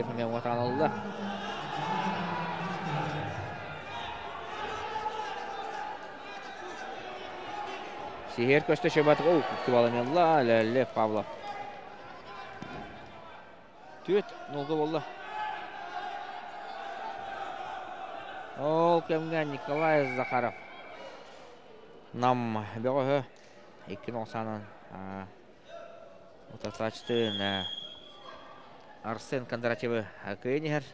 Лефеме отанылды. Сихер көсті шебаты ол күтті баламелла Лев Павлов. Түет, нолғы болды. Ол кемген Николай Захаров. Нам беғі 2.90-ын Утасачтын Арсен Кондратьевы күйінер.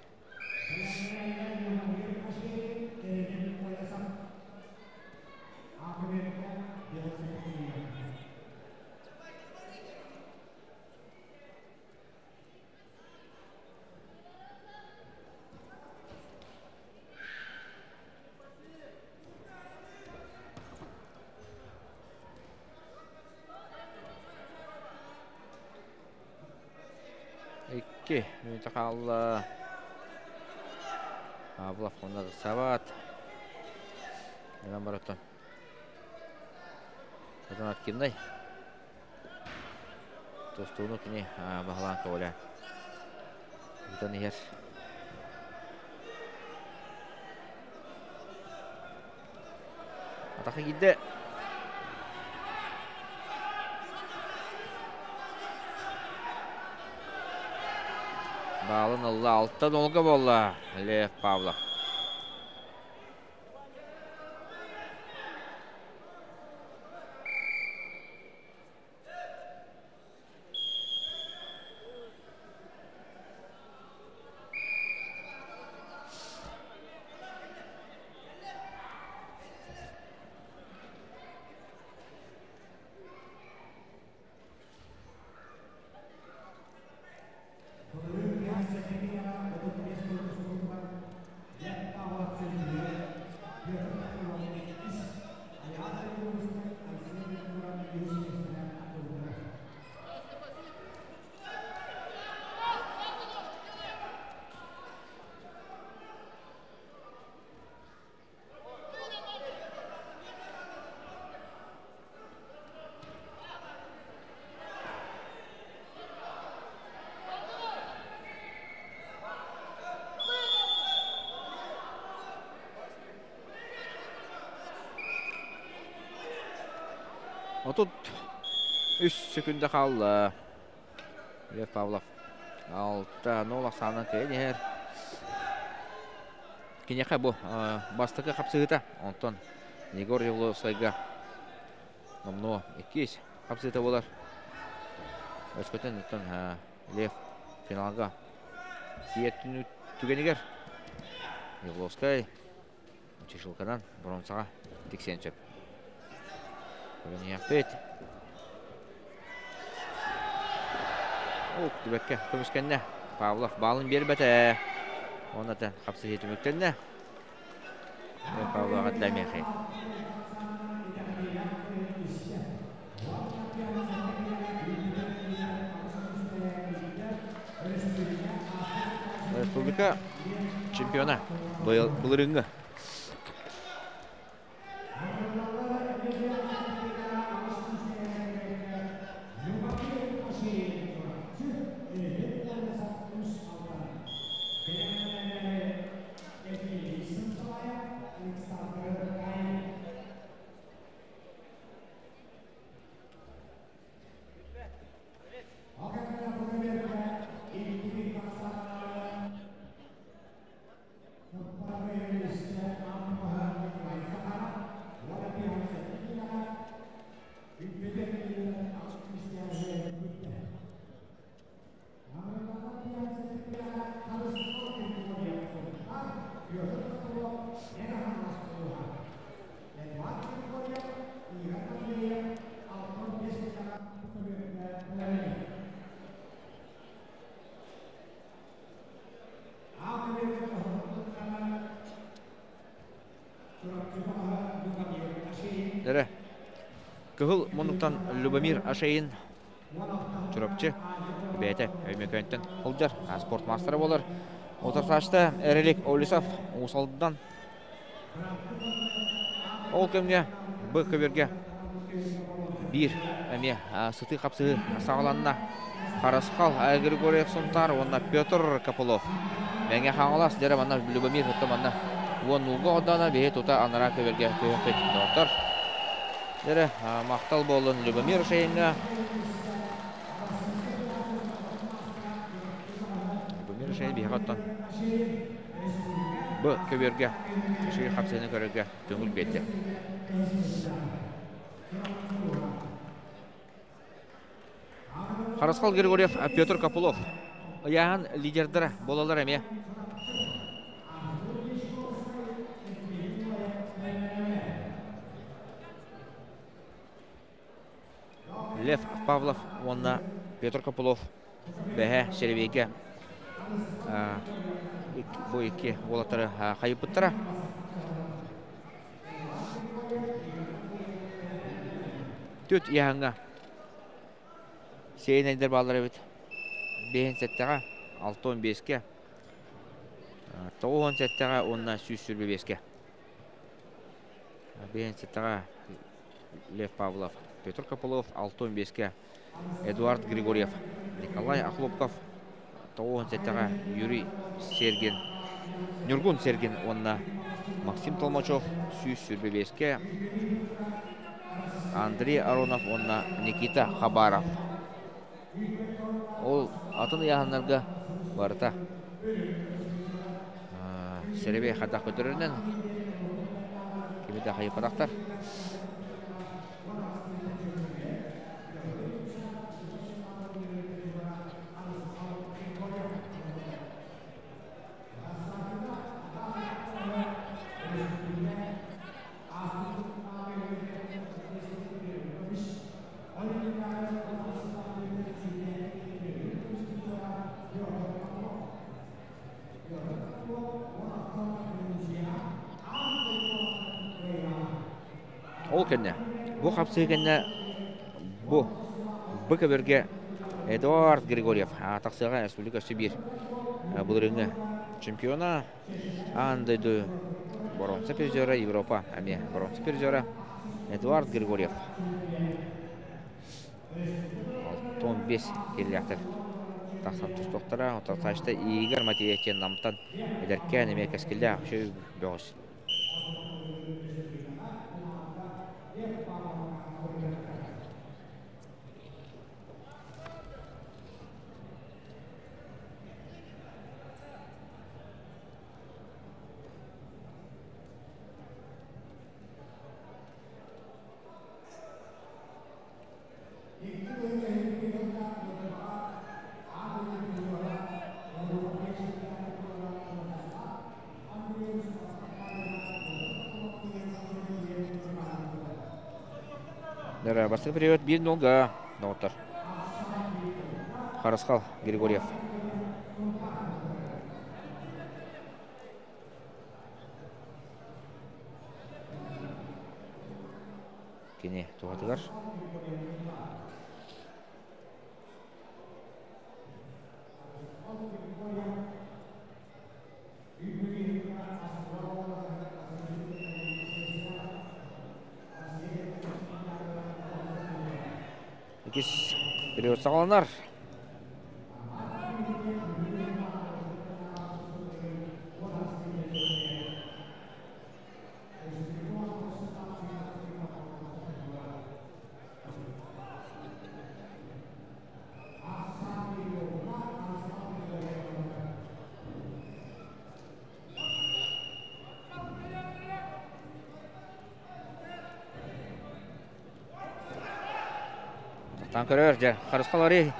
Қалды. Аблов аткендай. Тостуыны кіне бағылан көйлі. Бұдан егер. Атақы келді. Балын ұлы алтын олғы болы. Лев Павлов. 3 секунда қалды. Лев Павлов. Алта нол саны кейнер. Кенеқа бұл бастықы қапсығыта. Онтон Егор Евловскайға. Номно 2 қапсығыта болар. Өскөтен ұттан Лев финалға. Тиеттін түгенігер. Евловскай. Чешілкадан бронзаға тексен чөп. Бүгін яқпет. Оқ, түбәкке көміскенне. Павлов балын бер бәті. Онаты қапсы еті мүктенне. Павловға дәмеқи. Республика чемпиона бұл ріңгі. Дәрі. Кығыл мұнықтан Любомир Ашейін чүрөпчі бәйті өймекөнттен ұлжар спорт мастері болар. Отырсашты Әрелек Олисов ол кемге бұ көберге бір әме сұты қапсы сағаланына Қарасқал Григорьев Сунтар, онна Петр Капылов. Мәңе хаңалас дәрі манна Любомир хытты манна. Уон нуға одана бейе анара көверге көйөкпет. Дәрі мақтал болын Любомир шейінға. Любомир шейін бейе қаттан. Бұ көверге, шейі қапсайны көрерге көңіл бетті. Қарасқал Григорьев, Петр Капылов. Яғын лидердері болалар әме. Лев Павлов, онна Петр Капылов, бәһә Шеребеге. Бұл екі олаттары қайып бұттыра. Төт яғынға Сейін әйдер балар өбіт. Бейін сәттіға 6-15-ке. 9 сәттіға онна сүйіс сүрбе 5-ке. Бейін Лев Павлов, Петр Копылов 6-15-ке. Эдуард Григорьев, Николай Ахлопков 9 сәттіға Юрий Сергин, Нюргун Сергин онна Максим Толмачев сүйіс сүрбе 5-ке. Андрей Аронов онна Никита Хабаров ол атын яһаннарга барыта серебе хадак көтөрөнөн кимиде хайыпадактар ол кенне кенне бу кеберге Эдуард Григорьев атаксыга республика Сибирь. Бул реңе чемпиона андыды боронса призера Европа ами боронса призера Эдуард Григорьев. 15 келяктыр тахсан тустоктара отаташта Игорь Матеевичен намтан эдеркен эме кескилде акшы бөгөс Дара, бастық период 1-0-ға дауыттар. Қарысқал Григорьев. Кене туғатығар. Икис период сағаланар. Танкерер же Харысқалари.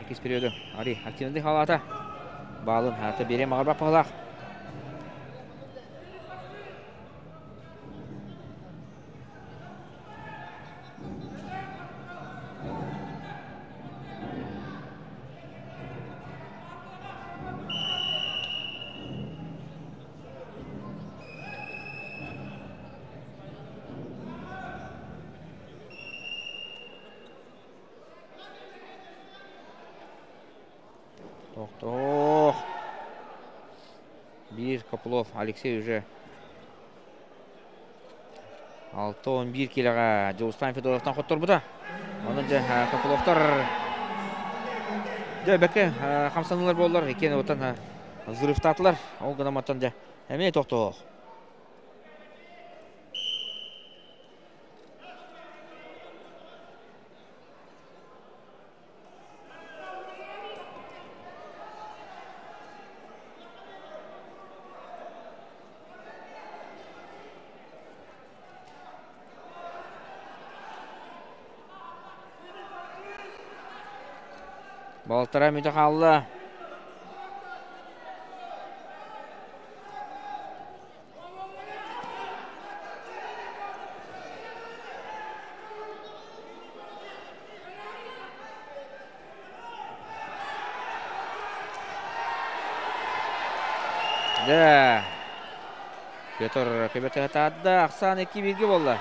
Екес периоды. Ари активный халата. Балын хаты берем ағырбап бағылақ. Тоқтоқ. Бир Копылов Алексей уже 6-11 келіға Жылыстан Федоровтан қоттыр бұда. Onun же Копыловтар Жа бәкке хамсанылар боллар екен отан взрывтатылар. Ол гына маттан жа. Әме тоқтоқ. Балтыра мүті. Да. Петр көбеті атады. Ақсан 2-1-ге болды.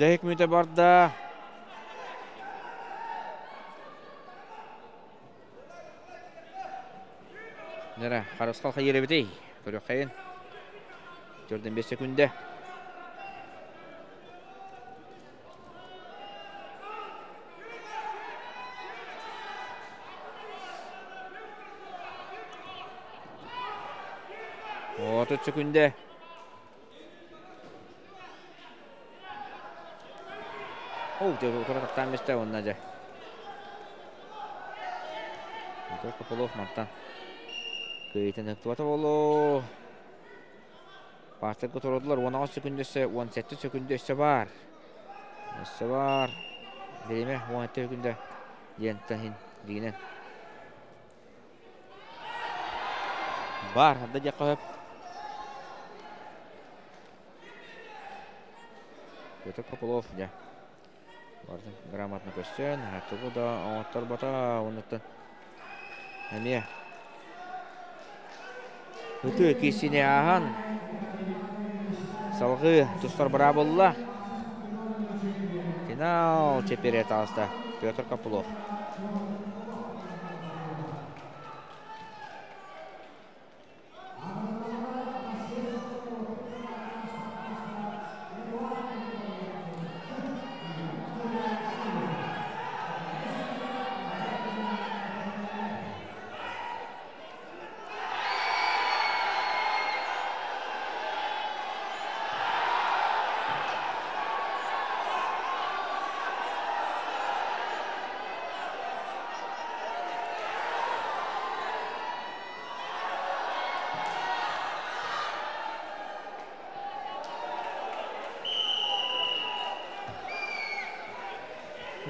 Мүті барды. Нәре, қарыс қалқа ері бітей. Көрі қайын. 4-5 секунде. Отыз секунде. Оу, деп отыра тақтан бесте онна же. Игорь Копылов маттан. Кыйтын ыктыбата болу. Бастырғы тұрдылар 16 секундесі, 17 секундесі бар. Өсі бар. Береме 17 секунде. Денттен хин дегенен. Бар, хадда жаққа хөп. Петр Копылов, ja. Бардың грамотно көстен, әттігі да оңаттар бата, оныттан. Әме. Үті кесіне аған. Салғы тұстар бұра болла. Финал чемпионат алыста. Петр Копылов.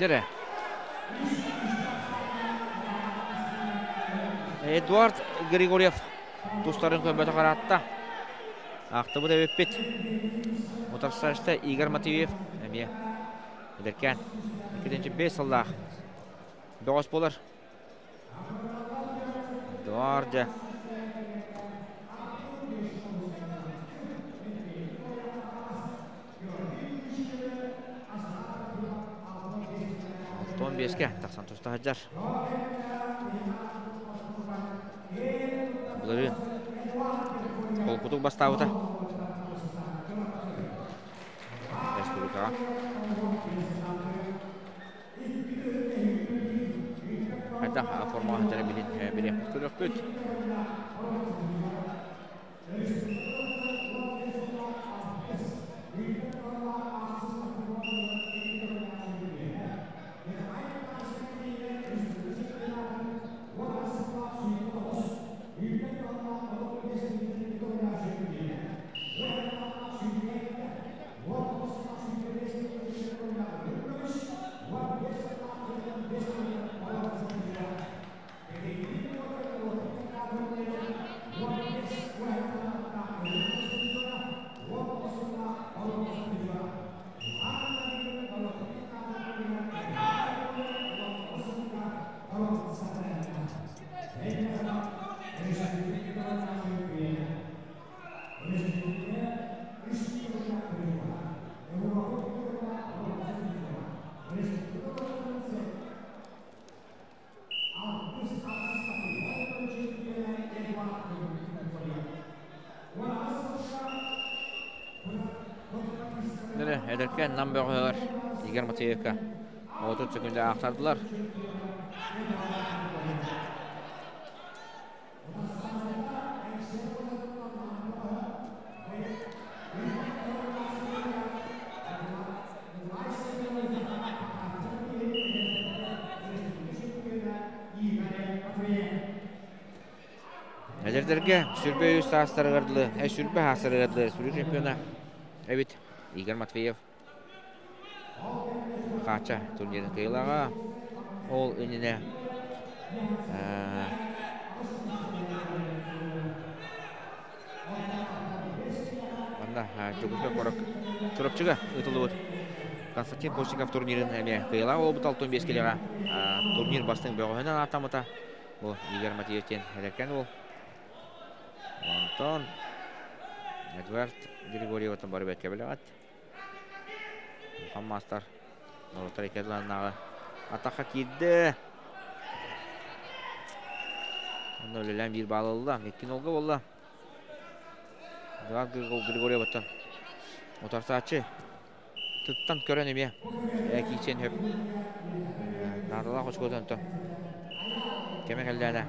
Дере. Эдуард Григорьев достарын көмбөті қаратта. Ақты бұда өппет. Отарсашта Игорь Матвеев. Әме. Эдеркен. Екеденші 5 сыллақ. Доғыс болар. Эдуард. Алтон беске, тақсан тұста хаджар. Бұларын қол құтық бастауыта. Республикаға. Хайда форма хаджары білін білен көрік көт. Эдерке нам бөгөр Игорь Матвеевка 30 секундда ақтардылар. Әдердерге сүрбе үз састары ғардылы, ә сүрбе хасары ғардылы, сүрбе чемпиона. Әбит, Игорь Матвеев. Қача қиылаға. Ол үніне өт. Константин Постников турнирін әме қиыла ол бұтал 15 келеға. Турнир бастың бөғінен атамыта. Бұл. Антон беләгәт. Хаммастар. Нуртар икәдләннәгы. Атака кидде. Аны өлелән бир балылды. Меккин олга булды. Эдвард Григорьевтан. Отарсачы. Туттан көрән еме. Әки сен хөп. Надала хош көтән то. Кеме кәлдәдә.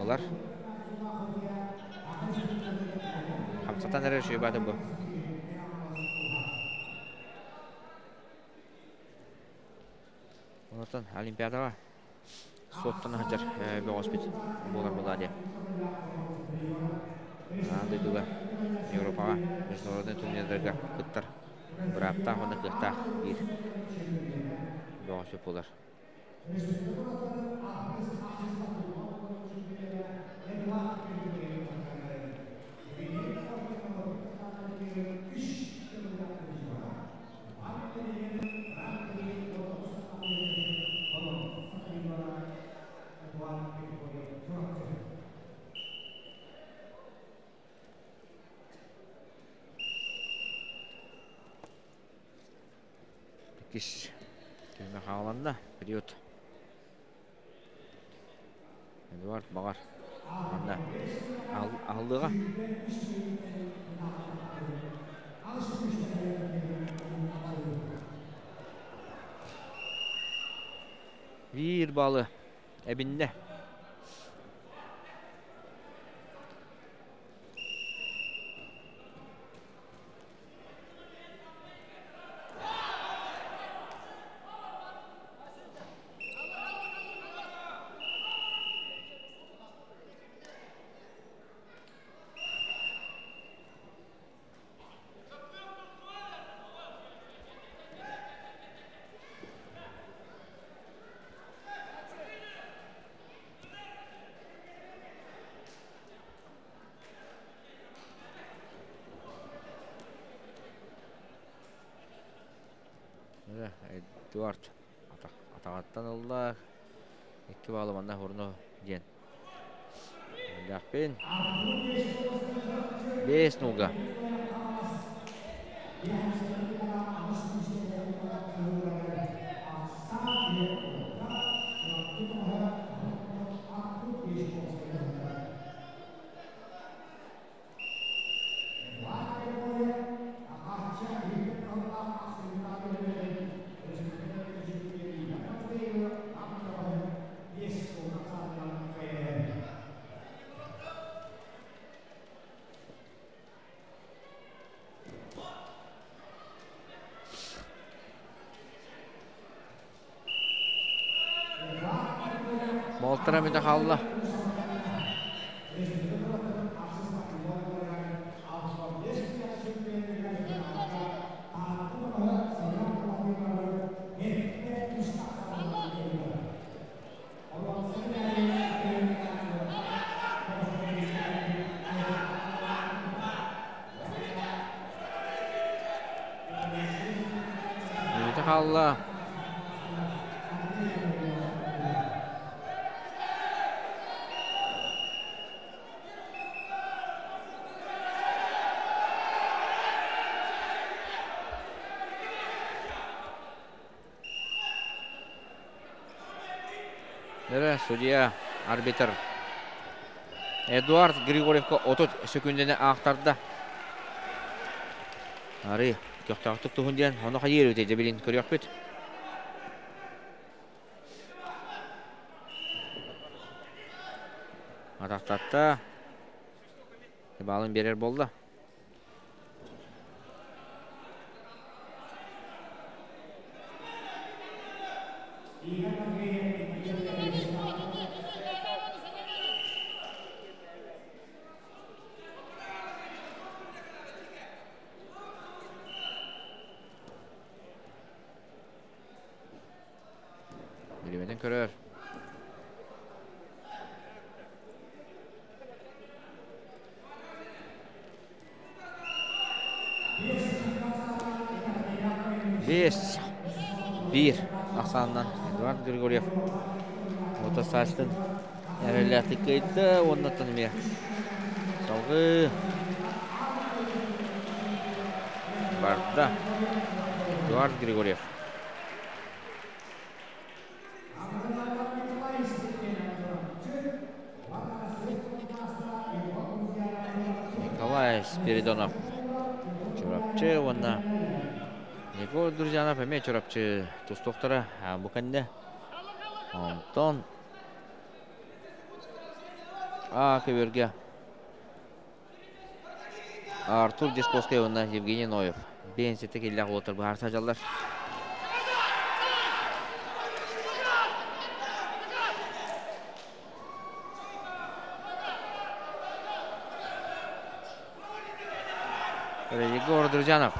Олар Хамсатан әрі шүй бадым бұл. Олардан Олимпиадаға соттан хажар бі оспет болар бұл аде. Андай дуға Европаға международный турнирлерге күттір. Бір апта, оны күтта бір бі оспет болар. Киш период. Эдуард Бағар. Анда алдыға. Balı ebinde. ترى متخلّه. Судья, арбитр. Эдуард Григорьевқа 30 секундені ақтарды. Ары көктақтық тұхын ден, оны қайыр өте жебелін көрек бет. Атақтатта балын берер болды. Bilemeden körör. Бес. Bir. Ақсанынан Эдуард Григорьев. Ота састын. Әреләтік кейтті. Оннаттан ме. Салғы. Барда. Эдуард Григорьев. Николай Спиридонов. Чурапчы онна. Егор Друзьянов эме чурапчы тустуктара буканде. Антон. А кеверге. Артур Дисковский онна Евгений Ноев. Бенсетте келлах отыр бар сажалдар. Егор Друзьянов.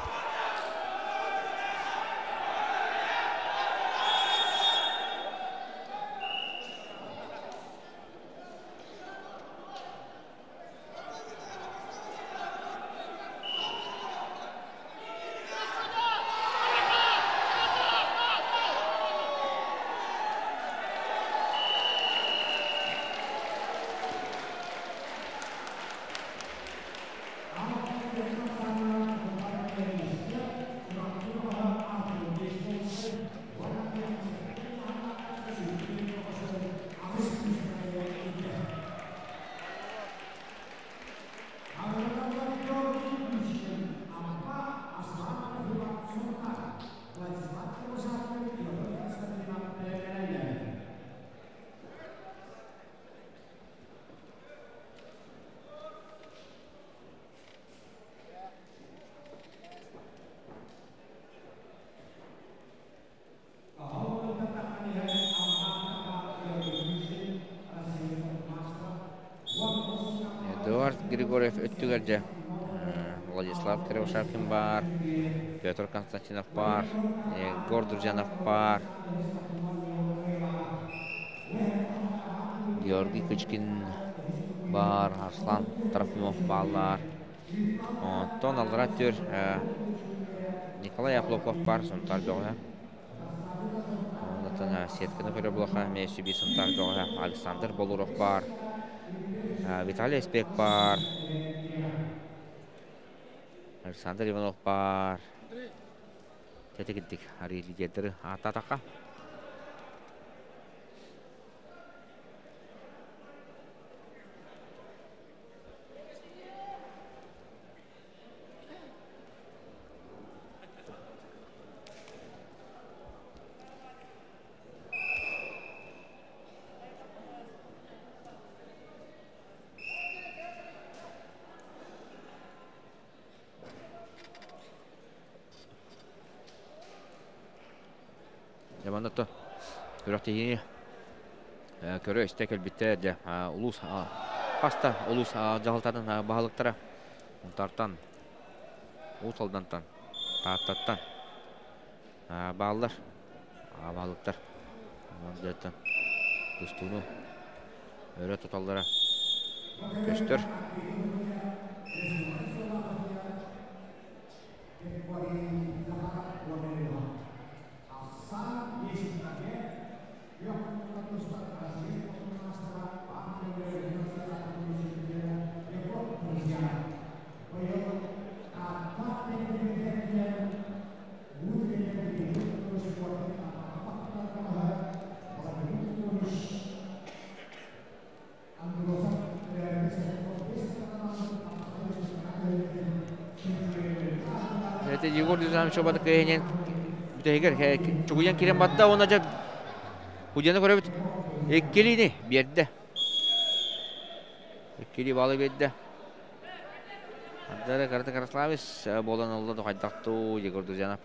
Эдуард Григорьев өттүгерже. Кривошапкин бар. Петр Константинов бар. Егор Друзьянов бар. Георгий Кычкин бар. Арслан Трофимов балар. Антон Алратер. Николай Аплоков бар. Сонтар жоға. Ондан сеткіні көрі бұлаға. Месюби Сонтар жоға. Александр Болуров бар. Виталий Спек бар. Александр Иванов бар. Тәте кеттік. Ари Ені көрі істек әлбітті де ұлыс паста ұлыс жағылтадың бағалықтары тартан ұлыс алдантан таттаттан бағалар бағалықтар Маңдеттен күстуну өрі тұталдары көстір Обады кәйінен бүтәйгер чугуян кирен батта оны жа худяны балы Дюзанов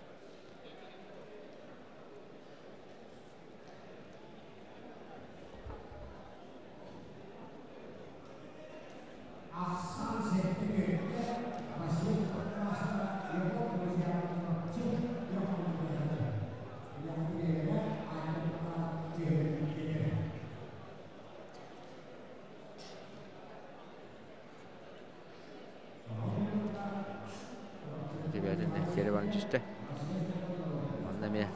Тибетинде Серебан түсті. Анда ме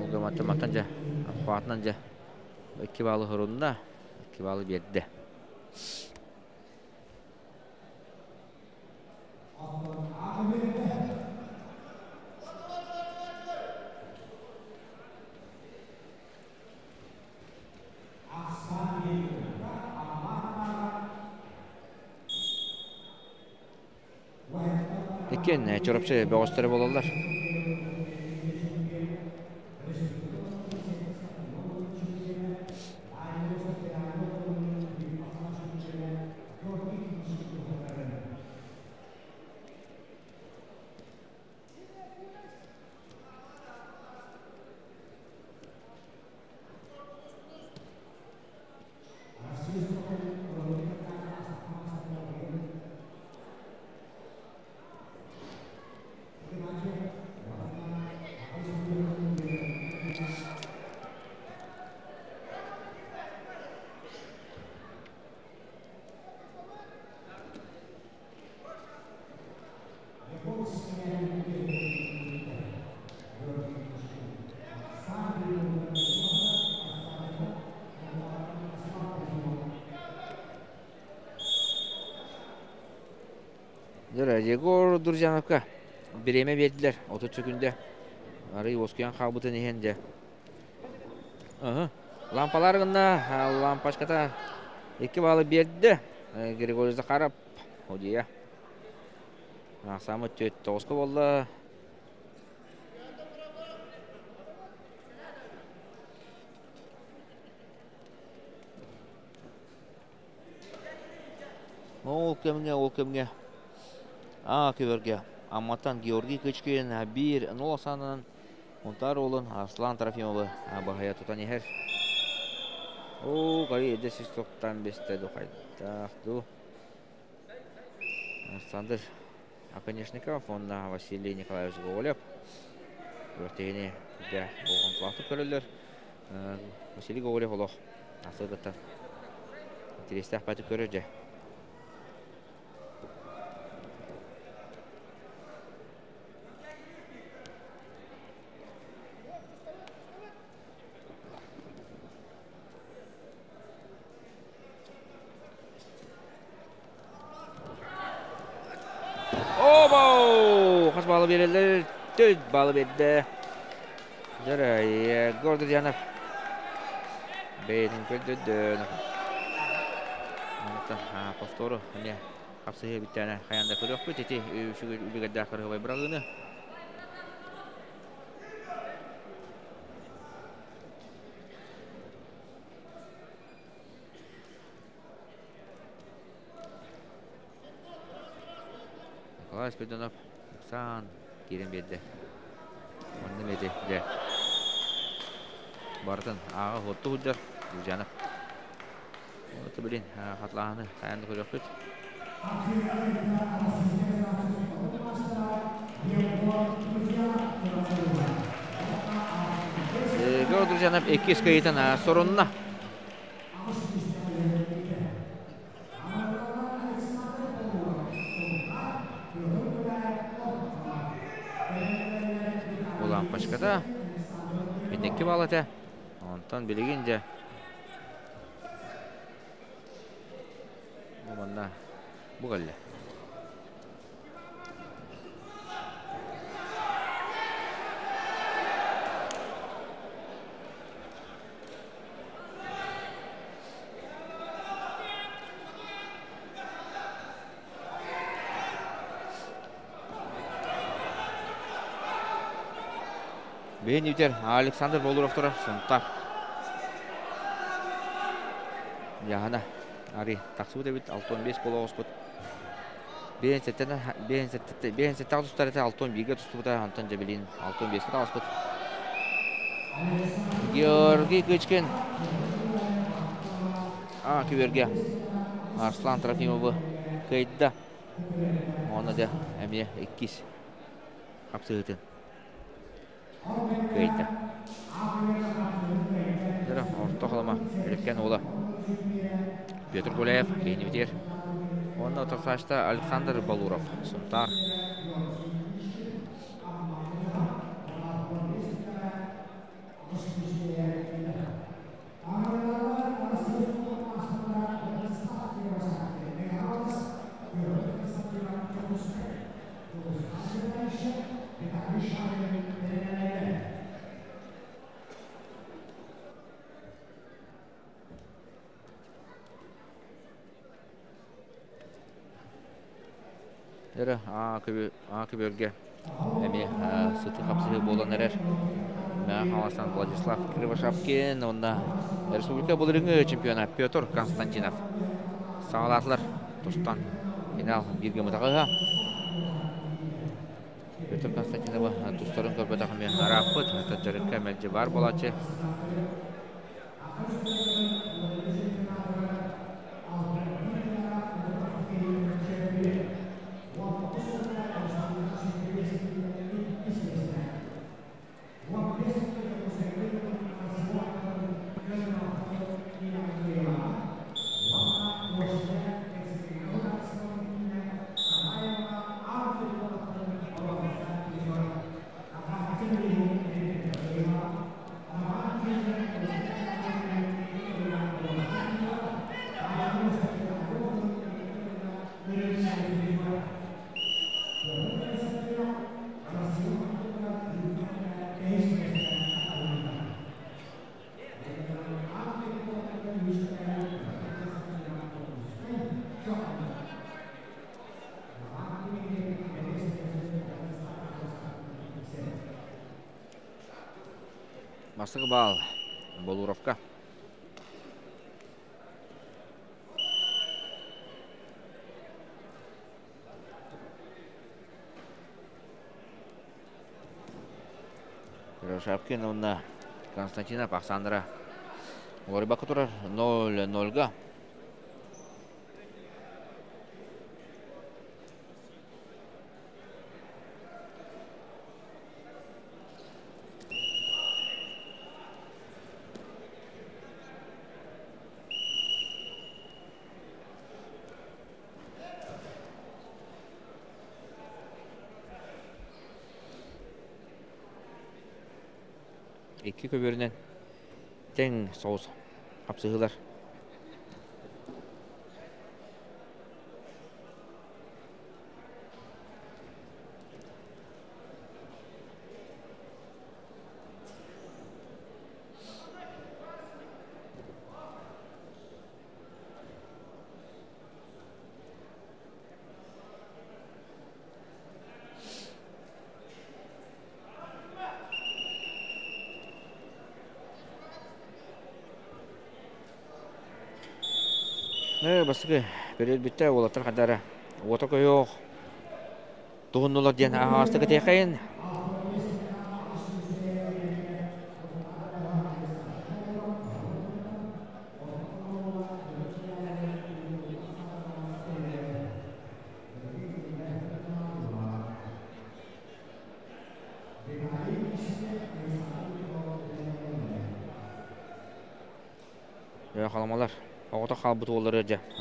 Олга маты маттан жа, аппатынан жа. Екі балы хұрында, екі балы берді. Екен, чорапчы бәғыстары Егор Дуржановка биреме бердилер. 30 күндә. Ары оскуян хабытын ихенде. Ага. Лампалар гына лампашката эки балы берди. Григорийді қарап, одия. Ақсамы төт тоғызқы болды. Ол кемге, ол кемге. А, көберге. Амматан Георгий Кычкин, бир, нол санын. Онтар олын Аслан Трофимовы бағая тұтан ехер. О, қай еді сіз тоқтан бесті дұқайдақ ду. Александр Аконешников, онна Василий Николаевич Голеп. Өртегіне де болған құлақты көрілер. Василий Голеп олық. Асылғыттан. Интересті ақпаты көрірді. Обау! Балы берелер. Төт балы берді. Жарай, Гордо Янов. Бейтін көрді. Антон, повтору. Міне, қапсығы біттәні қаянда көрек бі, теті үшігі үлігәдді ақырғы бай бірағыны. Николай Спидонов, Hasan giremedi. Onu medi de. Bartın ağa hotu hudar Gülcanım. Onu bilin hatlağını kayandı koyuyordu. Ee, gördür canım 200 kayıtına sorununa пашкада. Бенекки балата. Онтан билигинже. Буманда бугалле. Бейін үтер Александр Болуров тұрар сұнтар. Яғана, ари, тақсы бұд әбіт 6-15 болу оғыз бұд. Бейін сәттені, бейін сәттені, бейін сәттені тұстар әті 6-11-ге тұсты бұда, антон жабелейін 6-15-ге тағыз бұд. Георгий Кычкин. А, күйерге. Арслан Трофимовы кайда. Оны да әме 2 қапсығытын. Кайда. Дұры, орта қалама. Үліккен олы. Петр Гуляев, Бейневдер. Оны отырсашта Александр Балуров. Сұнтар. Дәрі, а көберге әме сұты қапсығы болан әрер. Мә қаласан Владислав Кривошапкин, онда республика бұл ріңі чемпиона Петр Константинов. Сағалатылар тұстан финал бірге мұтағыға. Петр Константинова тұстарын көрбі тақымен арапыт, жарыққа мәлде бар болачы. Бастығы бал Болуровка. Шапкин, онна Константина Пақсандыра. Орыба күтірір 0-0-ға. Екі көберінен тең соғыз қапсығылар. Бастығы берел бітті олаттар қадары. Ота көйоқ. Тұғыннулар ден астығы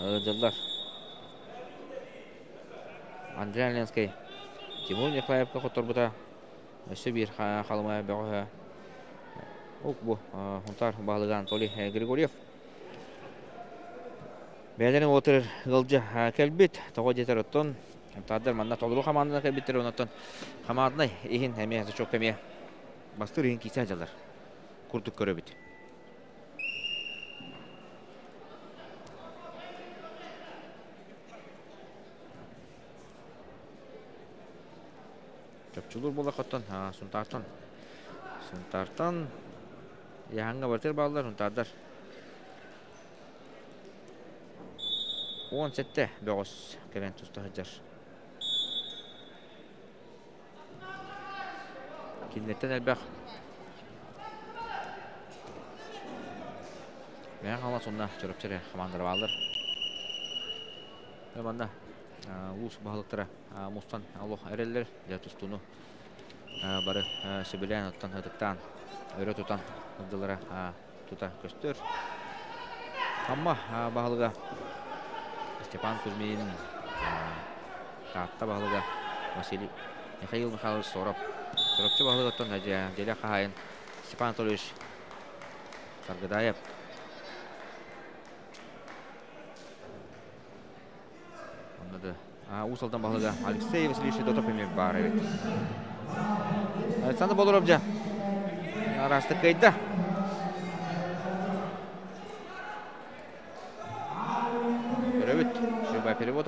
жылдар. Андрей Аленский, Тимур Николаевка құттыр бұта. Өсі бір қалымай бәғі. Оқ бұ, ұнтар бағылыға Анатолий Григорьев. Бәлерін отыр ғылжы кәлбет, тоғы жетер ұттын. Тадар манна толыру қамандына кәлбеттер ұнаттын. Қамадына ехін әме, зачок әме. Бастыр ехін кейсен жылдар. Күрдік көрі қоттан, сұнтартан. Сунтартан яңа бартер балдар сунтардар. 10 сетте бөгөс келен туста хаджар. Киннеттен әлбәқ. Мен қала сонда жүріп жүре командалар балдар. Команда лус бағылықтыра мустан алох әрелер я тустуну бары сөбілен оттан хытыктан өрө тута амма бағылыға Степан Кузьмин таатта бағылыға Василий Михаил Михайлович Соров Степан Анатольевич Усалдан бағылыға Алексей Васильевич бар. Александр Болоров жа. Арасты кайда. Перевод. Шуба перевод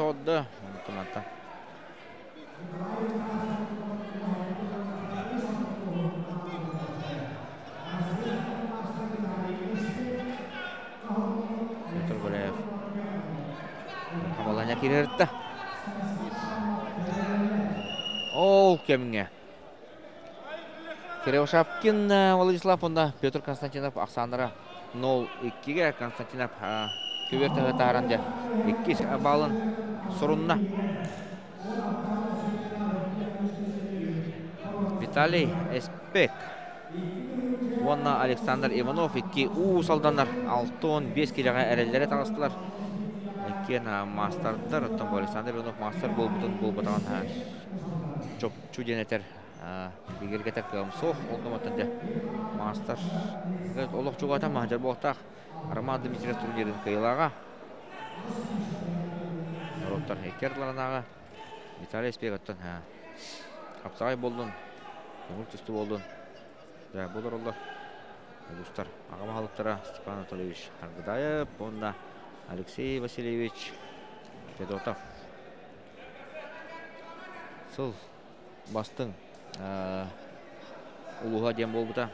Гуляев. Камаланя кирерді. Ол кеміңе. Кирилл Шапкин, Владислав, онда Петр Константинов, Оксанара 0-2-ге Константинов көбертігі тағаранды 2 балын сұрынна. Виталий Эспек. Онна Александр Иванов 2 у салданар 6-5 келеға әрелері тағыстылар. Кен мастардар, оттан Александр Иванов мастар бол бұтын бол бұтаған çok çudenetер бигерге такым сох олдоматтан же мастер олох чугата махажар боқтақ Роман Дмитриев турнирин кыйлага роттар хекерларынага Виталий Спегаттан капсагай болдун көңүл түстү болдун да болор олар Улустар ағама халықтара Степан Анатольевич Аргыдаев, онда Алексей Васильевич Федотов. Сол бастың улуға дем болбыта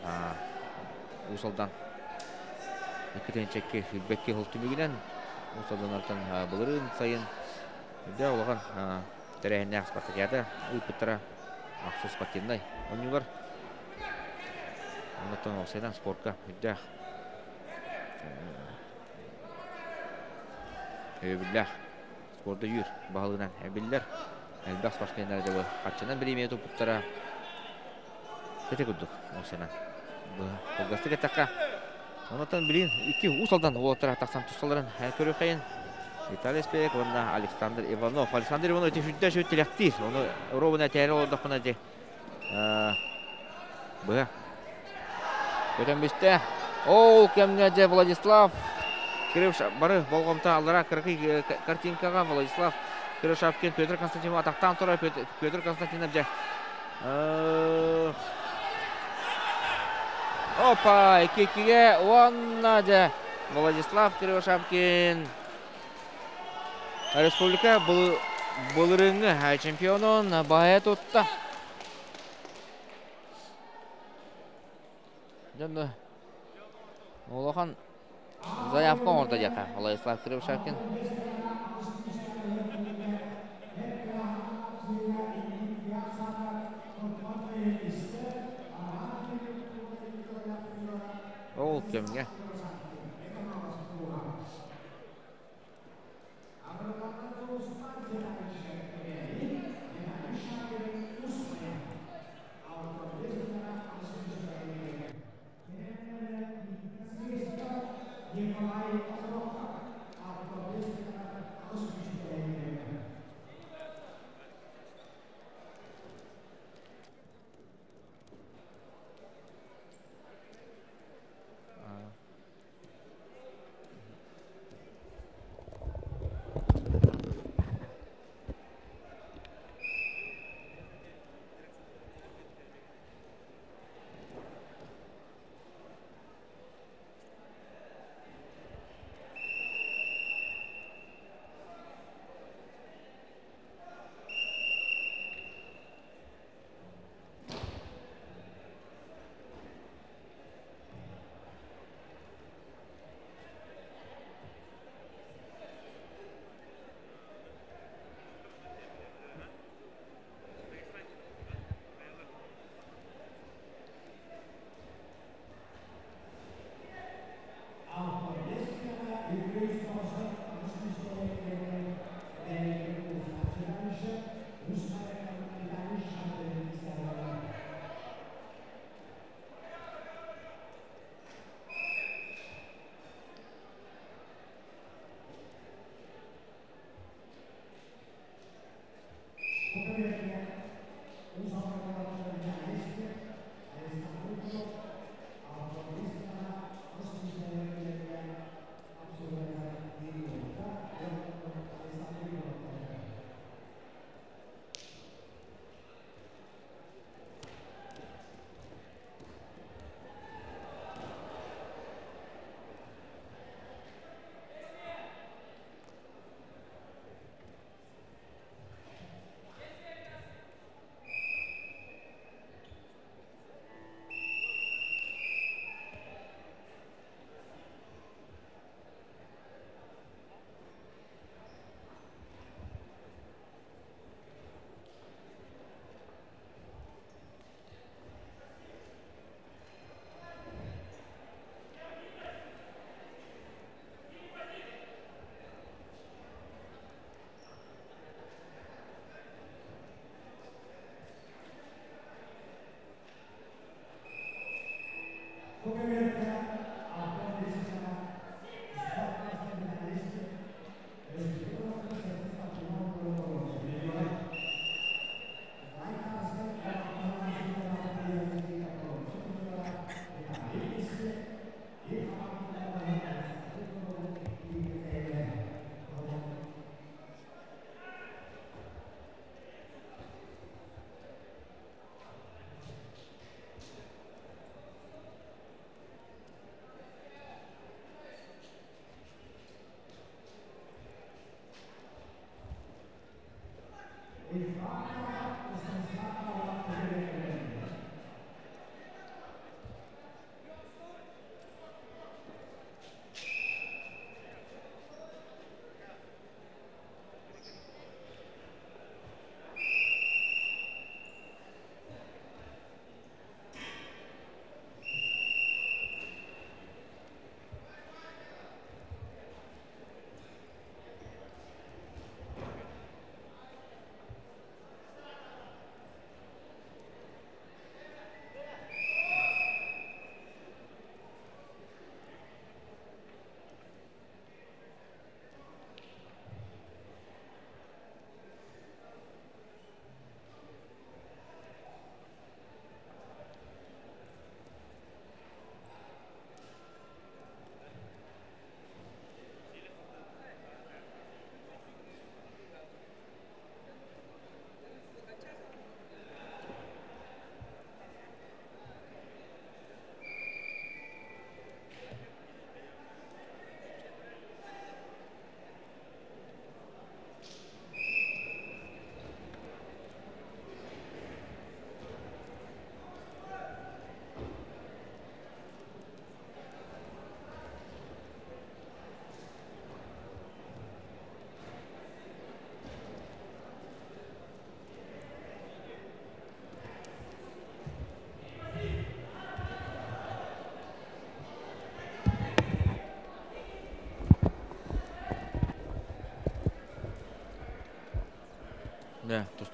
усалдан екітенчекке фидбекке холтумигінен усалдан артан бұлырын сайын да олаған тәрәхіне спартакиада ыпыттара махсус пакетнай онюлар онотон осайдан спортка да өбілләх спорда юр бағылынан әбіллер әлбәқ спортсмендер де қатчынан бір емет ұпыттара кете күддік осайдан бұлгасты кетаққа онотон білін iki усалдан олаттар атақсан тұсталарын көрі қайын Виталий Спек, онда Александр Иванов. Александр Иванов те жүдді жүд телектир. Оны ровына тәрі олдақпына де. Бұға. Көтен бісті. Ол кәміне де Владислав. Кирилл бары болғымта алдыра кірқи картинкаға Владислав Кирилл Шапкин, Петр Константинов атақтан тұра Петр Константинов же. Опа, екі-екіге онна де Владислав Кирилл Шапкин. Республика бұлырыңы чемпионын бая тұтта. Жөнді Олахан заявка орда жақа. Владислав Кирилл Шапкин. Ол кемге.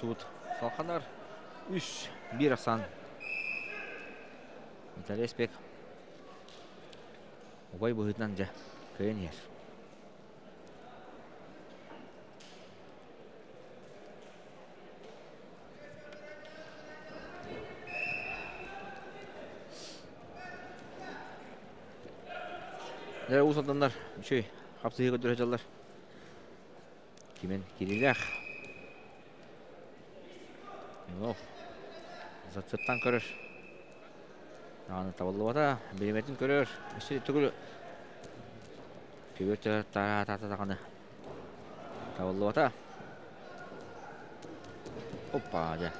Тустубут салханар. Үш, бир асан. Виталий Спек. Убай бұғытнан жа. Күйен ер. Дәрі ұсатындар, үшөй, қапсығы көтірі жалдар. Кимен Кириллях. Иванов. Зацептан көрір. Аны табылды бата, береметін көрір. Үсі түгіл. Көбетті тата-тата-тағаны. Табылды бата. Опа, жа.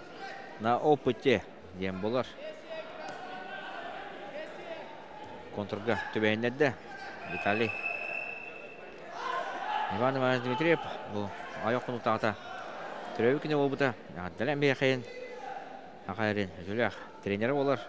На опыте дем болар. Контрга төбәйіннәді. Виталий. Иван Иванович Дмитриев. Бұл аяқ құны Түрәбі күні ол бұта. Дәлән бей қайын. Ақайрын. Жүләқ. Тренері болар.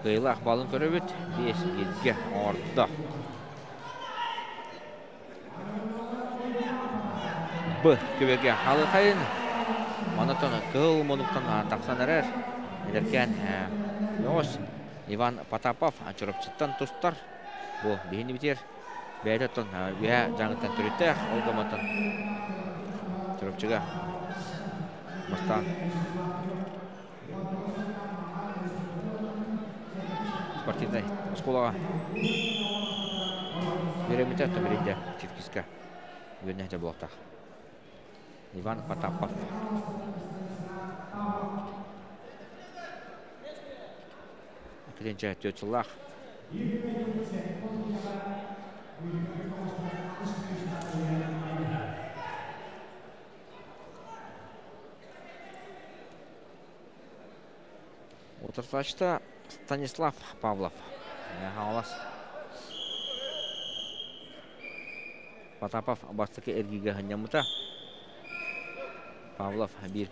Гыйлы ақбалын көрөбіт. 5-7-ге орды. Б көберге халы қайын. Манатон кыл монуктан тақсан әрер. Эдеркен Йош Иван Потапов чұрыпчыттан тұстар. Бұл бейіні бітер. Бәйдеттон бия жаңыттан түріттәк. Олгаматтан чұрыпчыға. Мастан спортивный школаға беремите төмірейді чиркиска үйренеде болақтақ Иван Потапов екінші төт жылақ Отырсачта Станислав Павлов. Хавалас. Потапов бастықы әргеге ғынямыта. Павлов бір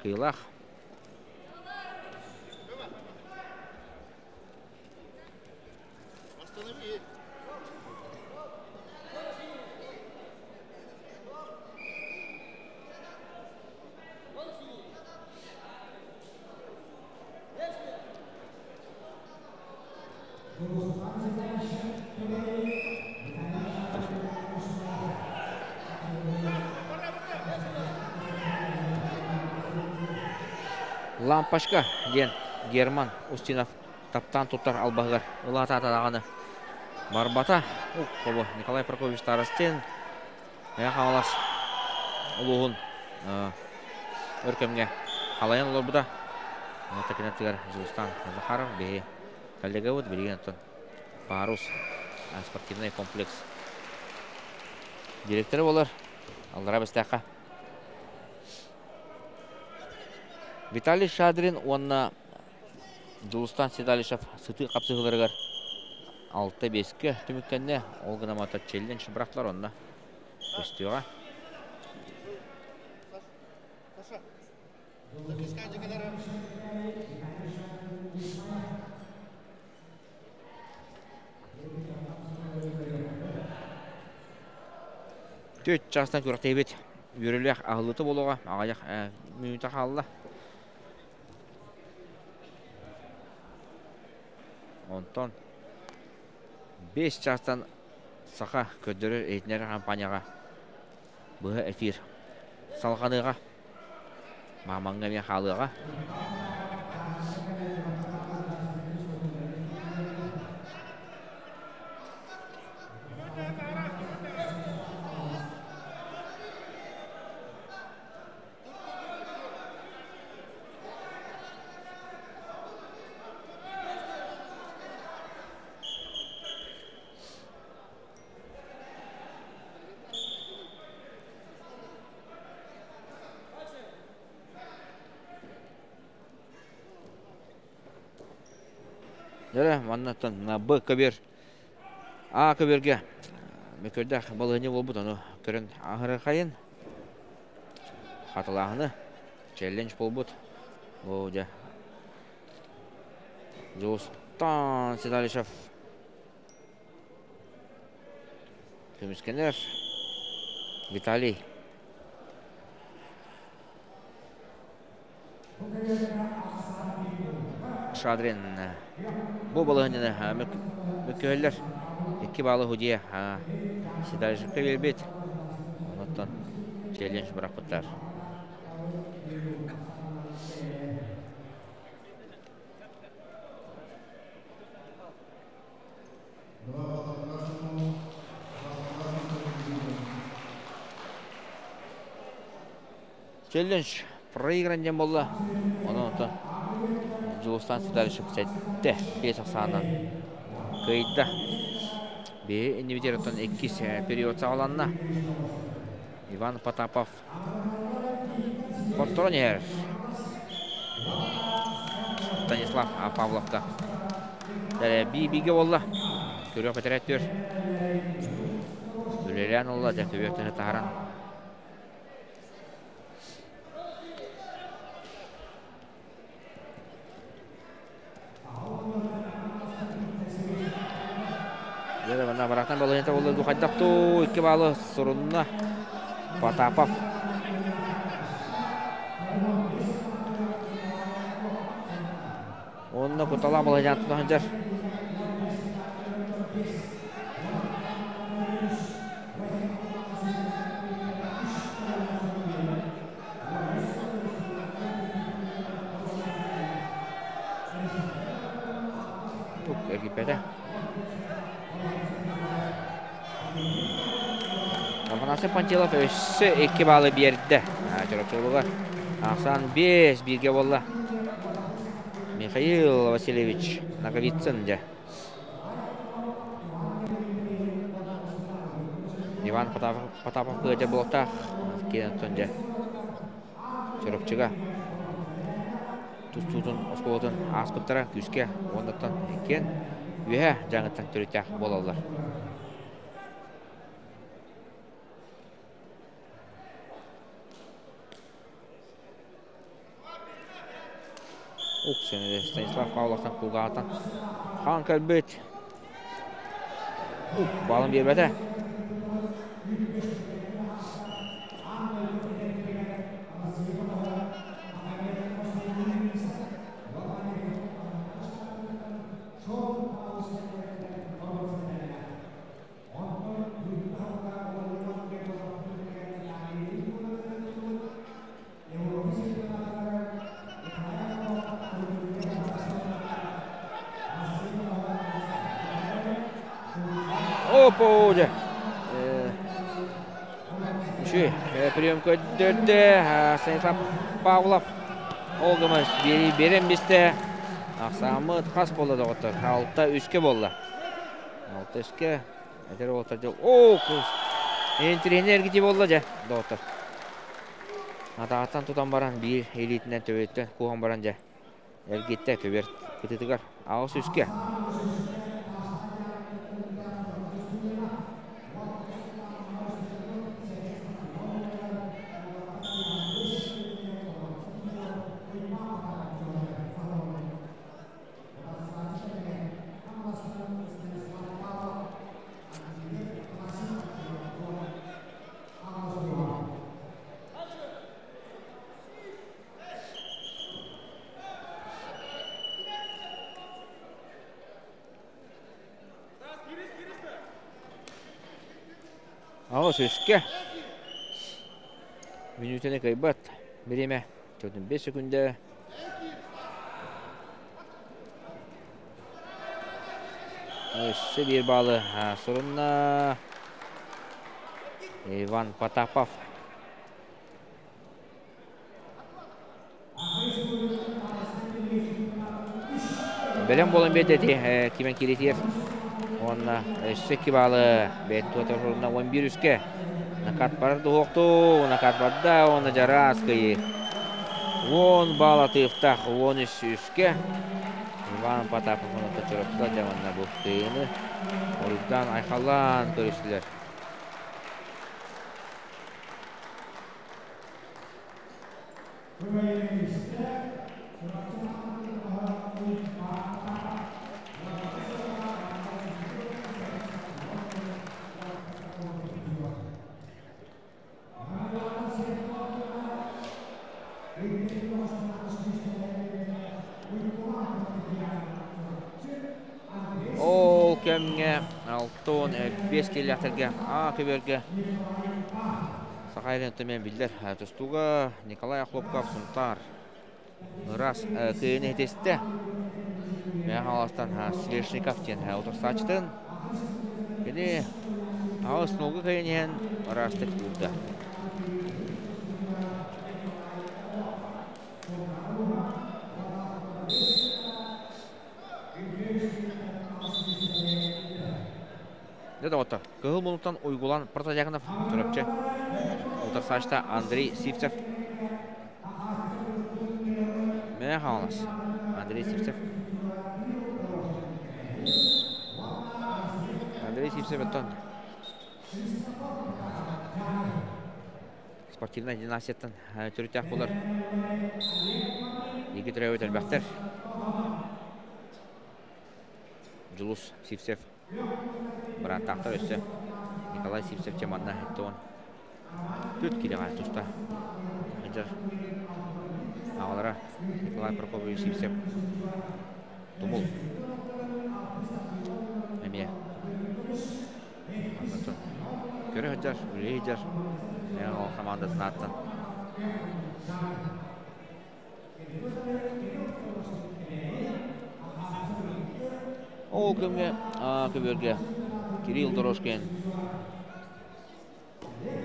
Лампашка ден Герман Устинов таптан тұттар албағыр. Улата атадағаны Барбата. Қолы Николай Прокофьевич Тарастен. Аяқ алас ұлығын өркемге қалайын олар бұда. Тәкінеттігер Жылыстан Захаров бейі коллега өт білген тұн. Парус спортивный комплекс директоры болар. Алдыра бістәққа. Виталий Шадрин онна Дулустан Седалишев сыты қапсығыларығар. Алты бескі түміккенне ол ғына мата челден шыбырақтылар онна. Көстіға. Төт частан көріқті ебет. Үйрілек ағылыты болуға, ағаяқ мүмінті қалыла. Онтон. 5 частан сақа көддірі ейтінер компанияға. Бұғы эфир салғаныға маманға мен қалыға На Б көбер. А көберге. Мекөрдәк балыны бол бұд, оны көрін ағыры қайын. хатылағыны челлендж болбут. Бұл жа. Жостан Седалишев. Көміскенер. Виталий. Шадрин. Бұл балығынені мүккөлер. Екі балы худия. Седалишевке белбет. Оныттан челлендж бірақ бұттар. Челлендж проигран дем болды. Оны жылыстан Седалишев сәтті бес ақсағынан күйді. Бе индивидиаттан 2 период сағаланына. Иван Потапов. Контронер. Станислав Павловка. Би биге болды. Көрек бәтірәт бер. Бүлелен олла, жа көбектені тағаран. Terlalu dua kajak tuh, iki balu surunna Patapov. Онна кутала бала жантына Пантелов өссі екі балы берді. Жұрапшылығы. Ақсан 5 бірге болды. Михаил Васильевич Наговицын де. Иван Потапов көде болтақ. Кенеттен де. Жұрапшыға. Тұстудың, осқолудың аспыттыра күске ондаттан екен. Үйе жаңыттан түріктақ болалар. Pavlov'tan kulgatan. Hankal byt. Uh, balın bir bete. Опа, уже. Үші, прием көддірді. Станислав Павлов. Олғымыз бері берем бесті. Ақсамыт қас болды доғыттыр. Алтта үске болды. Алтта үске. Әтер олтар жол. О, көз. Энтренер кете болды жа, доғыттыр. Атағаттан тұтан баран бір элитінен төбеттен қуған баран жа. Әлгетті көбер күтетігар. Ағыс үске. Üstke. Minütene kaybat. Birime. 45 sekünde. Össe bir balı. Ha, sorunla. Ivan Patapov. Белем болын килетер. Онна өссеки балы бетту оторуна 11 үске. Накат барды хоқту, накат аскайы. 10 бала тыйыфтах, 13 үске. Иван Потапов оны тачырыпсыла жаманна бұл. Ол кемге алтон бес келятерге а көберге Сахайлен төмен билдер тұстуға Николай Ахлопков сунтар. Раз кыйын етесті мен халастан Свешников тен отырсачтын кені ауыз нолғы кыйын растык болды Деді отыр. Кығыл мұнықтан ұйғылан Протодягнов түріпчі. Отыр сашта Андрей Сивцев. Мә қаланас. Андрей Сивцев. Андрей Сивцев өттін. Спортивна династияттан түрітек болар. Екі түрі өтір бәқтер. Жұлус Сивцев. Брат тақтар өсі Николай Сивцев чеманна хеттуын. Түт келе ғай тұста. Николай Прокопович Сивцев. Тумул. Әме. Көрі командасын аттын. Ол кімге, көберге Кирилл Дорошкин.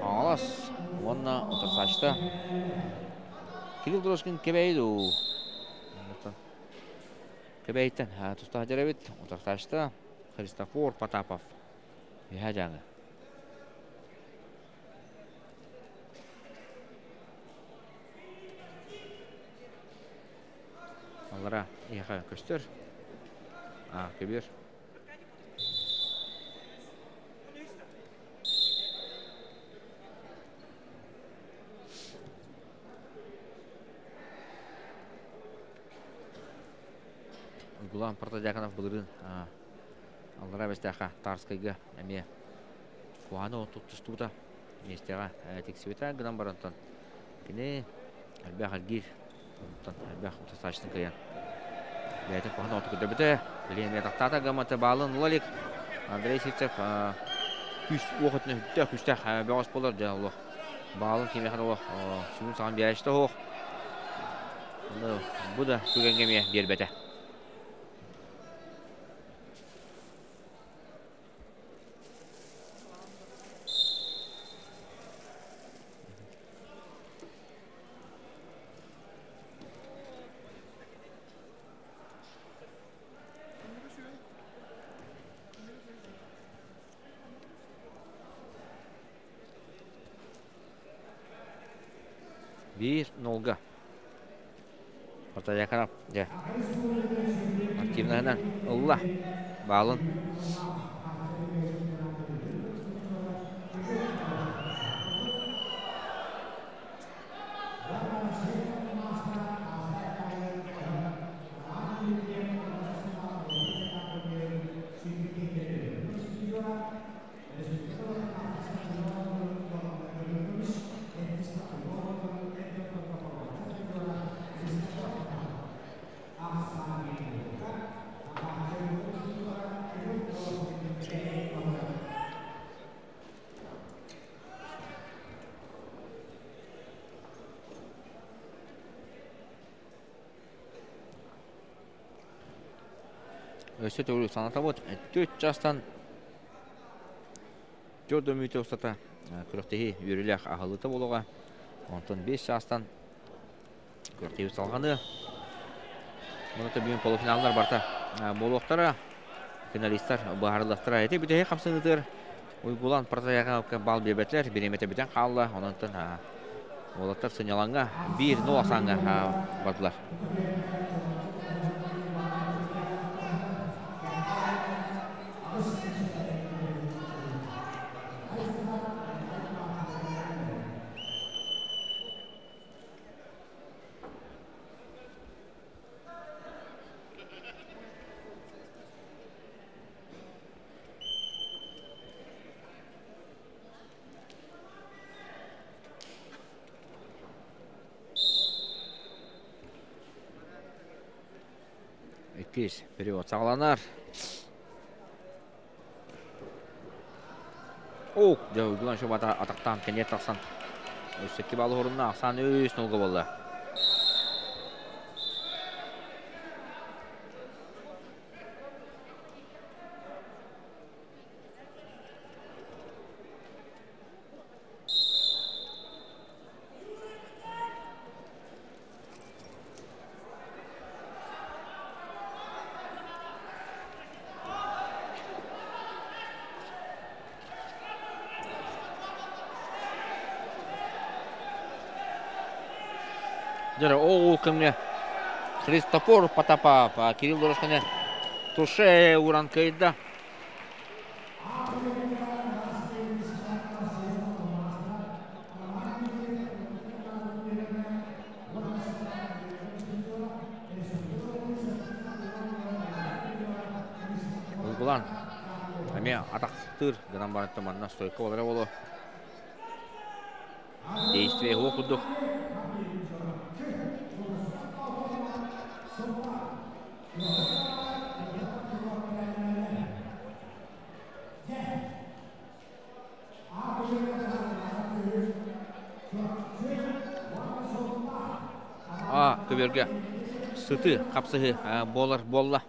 Алас, онна отырсашты. Кирилл Дорошкин кебейді. Кебейттен, тұста жеребет, отырсашты. Христофор Потапов. Еха жаңы. Алара, еха көстер. А, кебер. Гулан Протодяконов бұлырын алыра бәстәқа Тарскайға әме куаны тұттыстуыта местеға тексебета гынан барантан. Кіне әлбәқ әлбәқ каян. Бәйті куаны оты күді біті. Білен гаматы балын Лолик Андрей Сивцев күс уақытны үтті күсті бәғас Балын кемехан олық сүмін саған берәшті оқ. Бұл да көгенгеме бербәті. Bir нолга. Орта якарап, ja. Активнайынан ылла. Балын. Өсі төгілі саната бұд. Төрт жастан Жорды мүйті ұстата күріқтегі үйрілік ағылыты болуға. Онтын 5 жастан күріқтегі салғаны. Мұныты бүгін полуфиналдар барта болуқтары. Финалисттар бағарлықтыра әйті бүтеге қамсыңыздар. Уйгулан партаяға бал бітен 1-0 асаңға бардылар. Чевкис период сағаланар. Оу, жау гылан шоба атақтан кенет тақсан. Өссекке балы орынна ақсан өз нолға болды. Жара оу кімне Христофор Потапов, а Кирилл Дорошкане туше уран кайда. Уйгулан. Аме атақтыр гынан барытты манна стойка олара болу. Действие оқудық. А, көберге сыты қапсығы болар болла.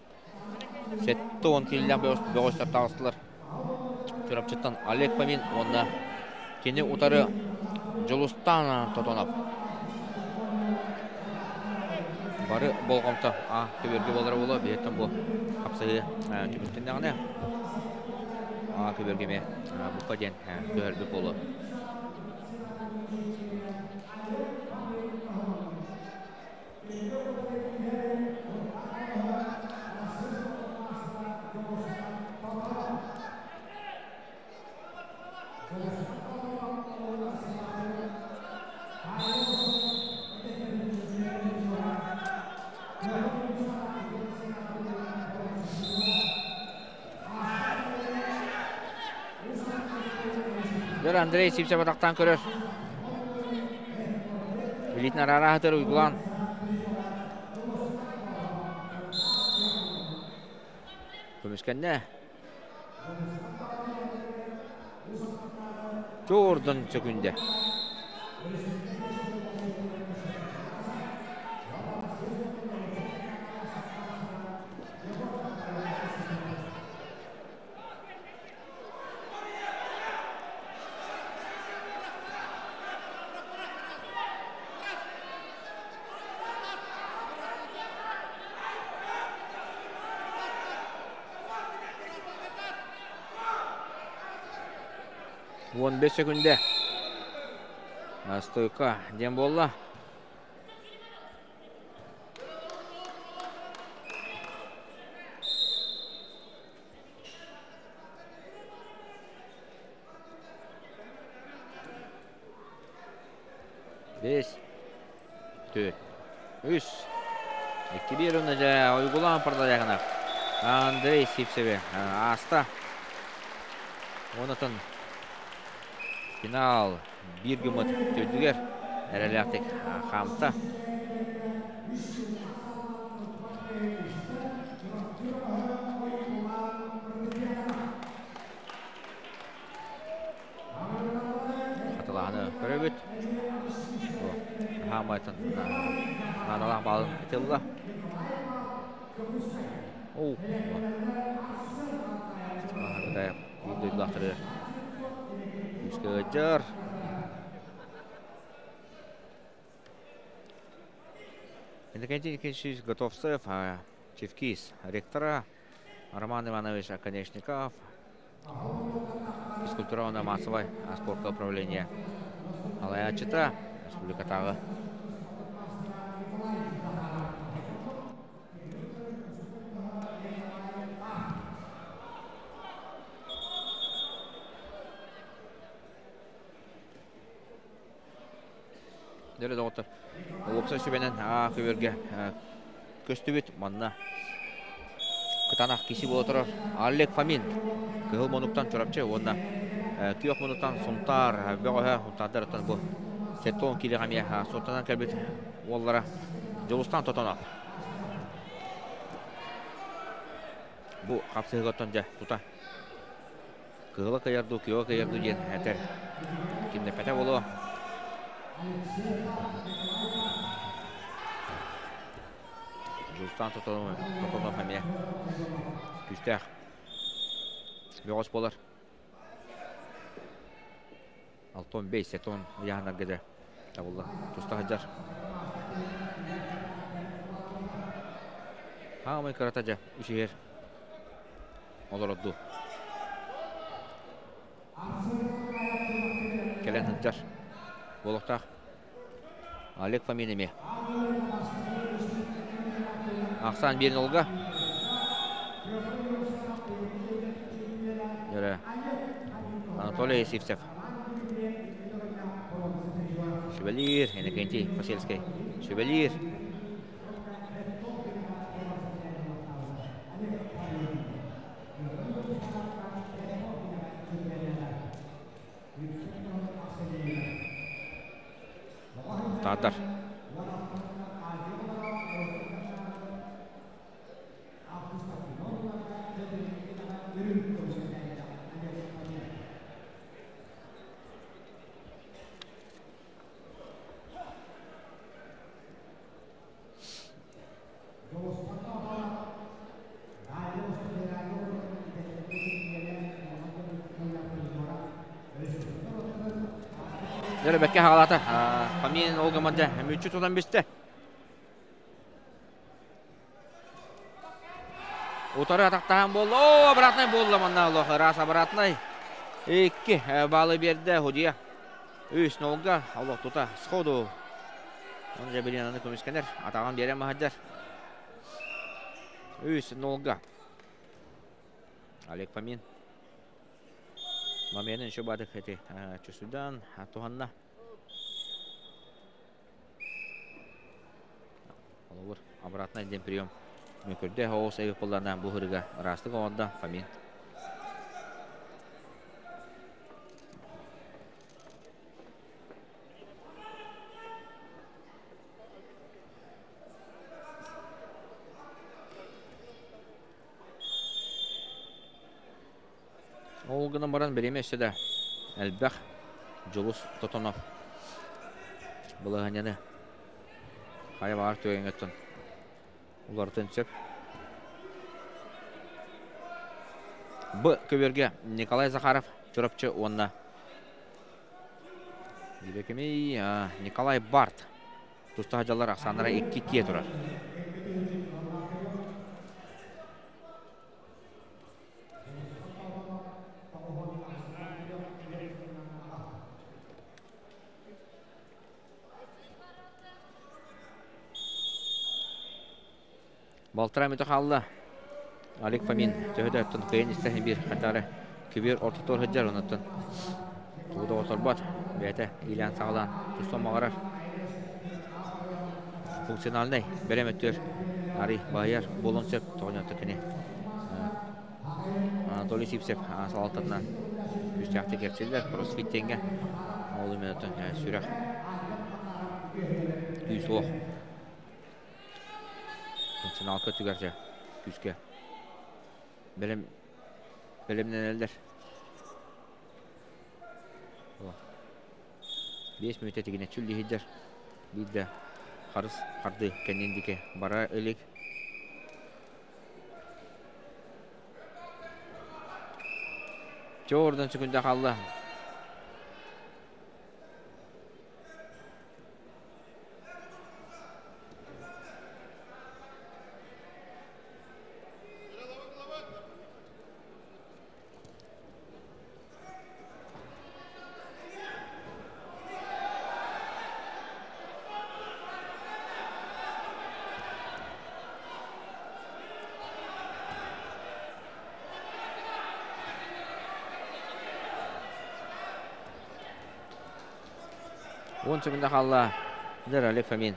Сетті он келілен бөғыстар тағыстылар. Түрапчыттан Олег Памин, онда кені утары Жолустан тотонап. Бары болғамта, а, көберге болар бейттен бұл қапсығы түбіттен дағына. А, көберге ме, бұққа ден көрді болу. Сипсе батақтан көрер. Билетін арара хатыр уйгулан. Көмескенне. Жордың. Он бес секунде. Стойка дем болла. Парда жағына. Андрей Сипсеве. Аста. Онытын финал tödüger erelektik hamta. Katılağını görevit. Hamaytın nanalan balın bitildi. Oh. Ada video lahtırı. dikejar Иннокентий Готовцев, Чевкис, Ректора, Роман Иванович Оконечников, физкультура массовой спорт управления. Алая Чита, Республика Тага. Сөбенен көберге көстібет манна. Кытанақ кесі бола тұрар. Олег Фомин. Кығыл монуктан чорапчы. Онна күйек монуктан сумтар. Бөғі сумтардар ұттан бұл. Сеттон келі ғамия. Сотанан кәлбет оллара. Жолыстан тотанақ. Бу қапсығы жа тута. Кыгыла кыярду, күйо кыярду ден әтер. Кимде пәтә Жустан тотону фамилия. Күстәк. Бөгос болар. Алтон бей, сетон яғынар геде. Табылды. Туста хаджар. Хамай каратажа. Үшігер. Олар отду. Келен. Болохтақ. Олег Фоминеме. Ақсан берін олға. Йөрі. Анатолий Сивцев. Шевелир, Иннокентий Посельский. Шевелир. Тадар. Бәкке хағалаты. Фамилиян олғы мадда. Мүтчі тудан бесті. Утары атақтаған болды. О, обратный болды манна олығы. Рас обратный. Балы берді Худия. Үс тута. Сходу. Атаған бере нолға. Олег чусудан Олар обратно один прием. Мөкөрдө хоос эбип болларынан бу хырыга растык онда Фомин. Ол гына баран беремесе да әлбәх Жолус Тотонов. Бұлағанені бар төген өттін. Олар түнсеп. Б көберге Николай Захаров чұрапчы онна. Николай Барт. Туста хажалар Ақсандыра 2-2 тұрар. Балтыра мүті қалды. Олег Фомин төхеді өттін қиын істәхін бір қатары көбер ортытор хыджар оныттын. Туғыда отырбат. Бәті Ильян сағылан тұстан мағарар. Функциональный берем өттір. Ари Байяр болын сөп тоғын өтті кіне. Анатолий Сипсеп салалтатынан күстіяқты керчелдер. Кроссфиттенге. Олы мен өттін сүрақ. Функционал көтүгәрчә күскә. Белем белемнән әлдер. 5 минутта тигене чүлли хиджар. Бидә харыс харды кәнендике бара элек. Чордан чүкүндә калды. Секунда қалла. Дер Олег Фомин.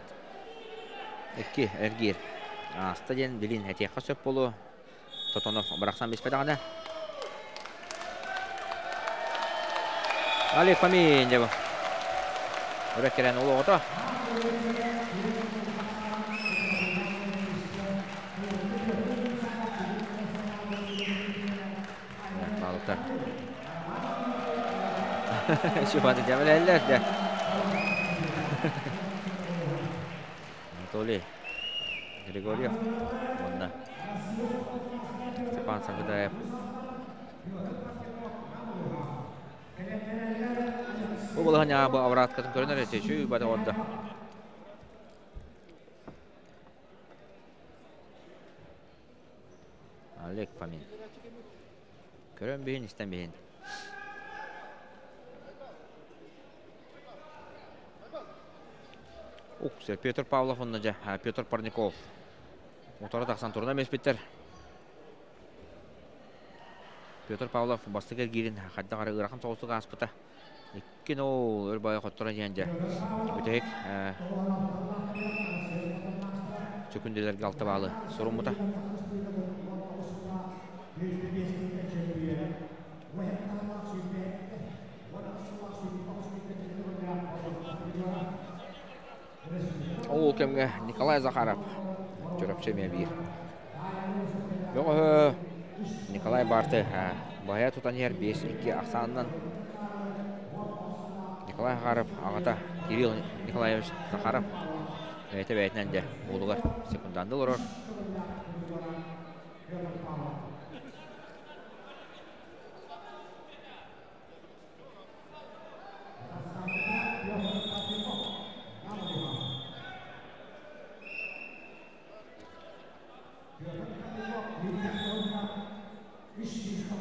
Экки әргер. Астаден білін әтеққа сөп болу. Тотонов бірақсан бес пәдағада. Олег Фомин деп. Үрек керен ұлы ота. Аттар. Шубаны жәміләлілер де. Анатолий Григорьев. Онна. Степан Саңғыдаев. Бұл болған яға бұл авраткатын көрінер әте шүй бады онда. Олег Фомин. Көрін бейін, істен бейін. Уксе Петр Павлов онна жа, а, Петр Парников. Мотора тақсан турына меспеттер. Петр Павлов бастыгер гирин хадда қары ырақын соғысы ғаспыта. Иккен ол өр бая қоттыра жан-жа. Өтек чөкүнделерге алты балы. Сұрымыта. Ол кемге Николай Захаров. Чорап чеме бир. Бөгө Николай Барты. Бая тутан ер 5-2 ақсанынан. Николай Захаров ағата Кирилл Николаевич Захаров. Бәйтінен де болуғар секунданды ұрыр.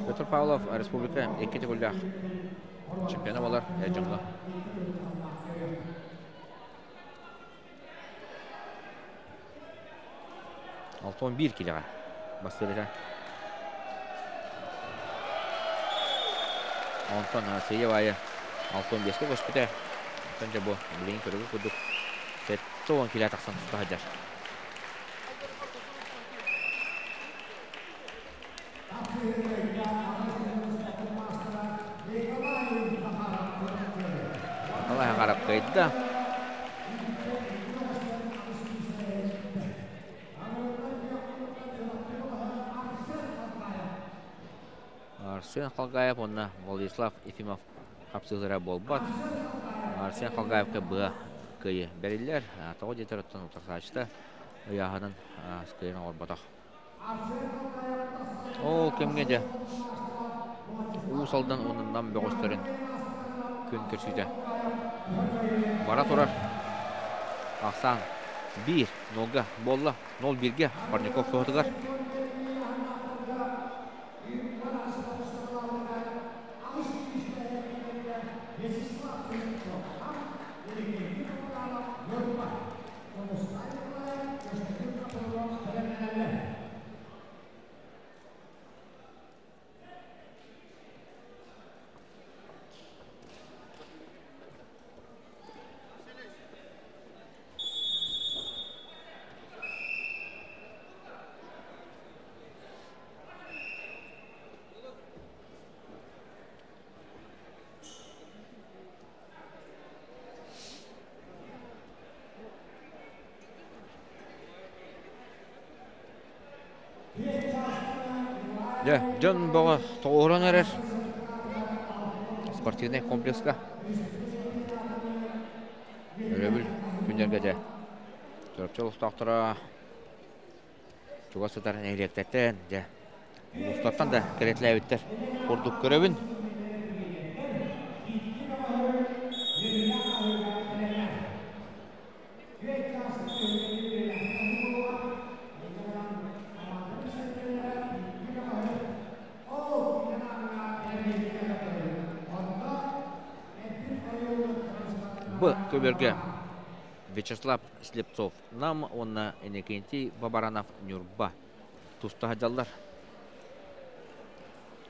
Петр Павлов республика еккеті күлдақ чемпионы болар әжіңгі. Алты он бир келеға бастырыға. Онтон сейе байы алты он беске көшпіті. Онтон жа бұл білейін көрігі күдік. Тетті он атақсан хаджар. Қалай қарап қайтты. Арсен Қалғаев, онна Владислав Ефимов қапсығыра болбат. Арсен Қалғаевқа бұға көйі бәрілер. Тоғы детер ұттан ұтарсачты. Ұяғының скайын орбатақ. Ол кемге де уусалдан онынан бөғістірін күн көрсүйді. Бара тұрар. Ақсан 1 0 болла 0 1-ге Парников тоғытығар. Де, жон боғы тоғырын әрер. Спортивный комплекска. Өрөбіл күндерге де. Төріпчел ұстақтыра. Чуға сытарын әректеттен. Де. Ұстаттан да керетлі әбіттер. Құрдық көрөбін. Б. Көберге Вячеслав Слепцов. Нам онна Энекенти Бабаранов Нюрба. Туста хаджалдар.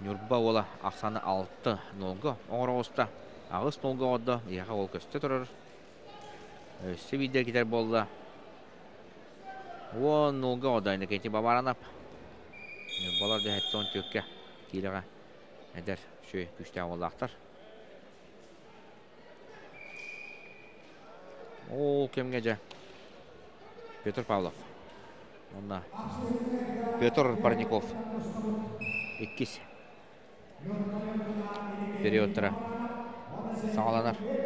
Нюрба ола ақсаны алты нолға оңыр оста. Ағыс нолға оды. Яға ол көсті тұрыр. Өсі бидер кетер болды. Он нолға ода Энекенти Бабаранов. Нюрбалар да хәтті он төкке. Кейліға әдер шөй күшті ауылақтар. Ол кемге же? Петр Павлов. Онна. Петр Парников. Иккис. периодтара саңаланар.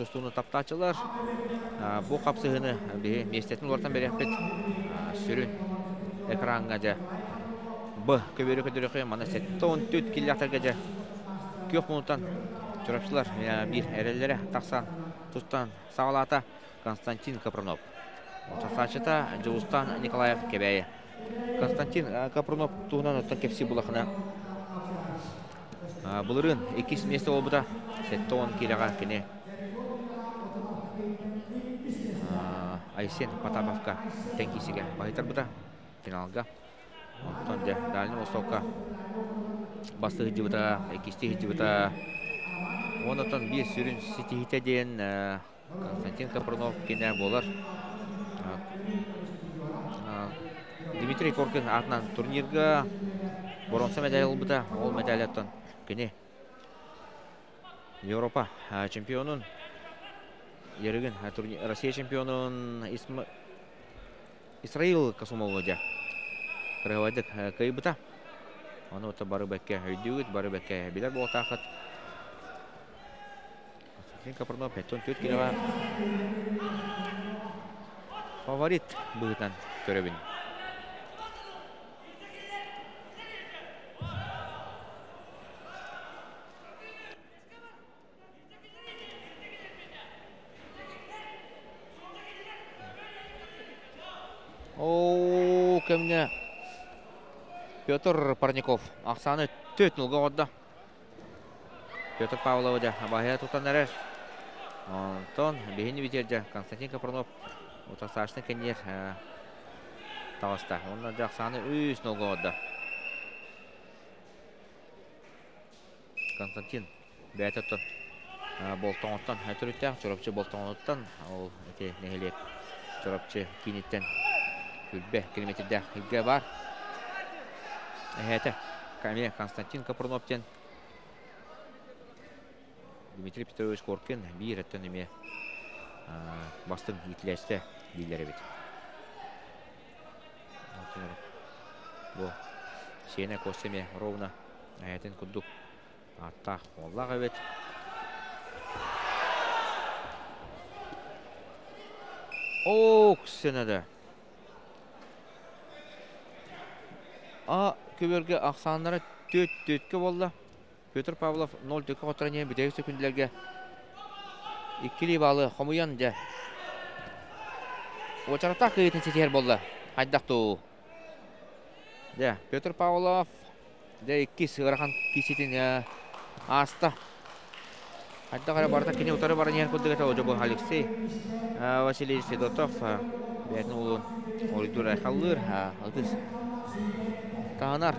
Күнде тустуны таптачылар бу капсыгыны бии местетін олардан береппет сүрүн экранга жа б көбөрү көдөрөкө мана он төрт киллятарга жа көк минуттан чурапчылар бир эреллере таксан тустан сагалата константин капронов Тасачыта Джоустан Николаев кебәйе. Константин Капронов туһунан оттан кепси булахына. Булырын 2 месте олбута. Сетте он килага кене. Айсен Потаповка тенкисиге байтар бута финалга. Онтон же Дальний Востокка басты хиджибыта, экисти хиджибыта. Онотон бир сүрүн ситихите дейін Константин Капронов кене болар. Дмитрий Коркин атынан турнирга бронза медаль албыта. Ол медаль аттан кене Европа чемпионун ерігін Россия чемпионун Исраил Касумову жа кыргыбайдык кыйбыта. Оны ота бары бәккә өйдүгүт, бары бәккә билер болтақыт. Константин Капронов 54 килога фаворит быгытан көрөбүн. О, кемне Петр Парников ақсаны төт нолға қодды. Петр Павлова да абайя тұтан әрер. Антон бейіні битерді Константин Капронов Утасашны кенер тағыста. Онна да ақсаны үз нолға қодды. Константин бәйті тұн. Болтон оттан әтүріттәк, чорапчы болтон оттан, ол әте нәхелек чорапчы кинеттен Күлбе километрде хилге бар. Әһәтә. Каме Константин Капурноптен. Дмитрий Петрович Коркин бир әттән неме бастын итләсте биләре бит. Бу сене костеме ровно әйтен атта Аллага бит. Ок сенеде. А көбөргө аксаннары төт төткө болду. Петр Павлов 0 төкө отуране битеги секундилерге иккили балы хомуян же. Очарата кыйтын сетер болду. Хайдакту. Да, Петр Павлов да икки сыгырахан киситин аста. Хадда кара барта кине утары барын яр куддыга та ожо Алексей Василий Федотов бәтін улын оридур айхаллыр алтыс Тағанар.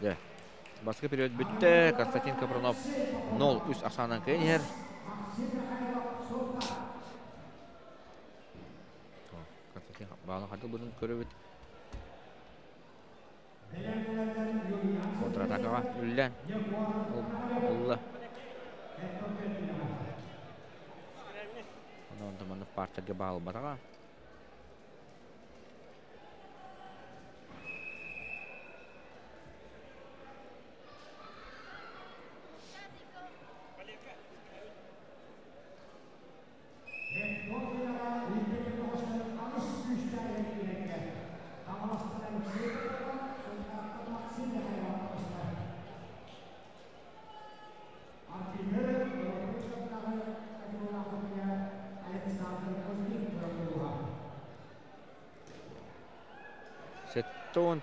Да. Басқа период бүтті. Константин Капронов 0 үс ақсанан кейінер. Константин бағаны қадыл бұның көрі бүт. Контратакаға үллән. Улла. Партаға бағыл батаға.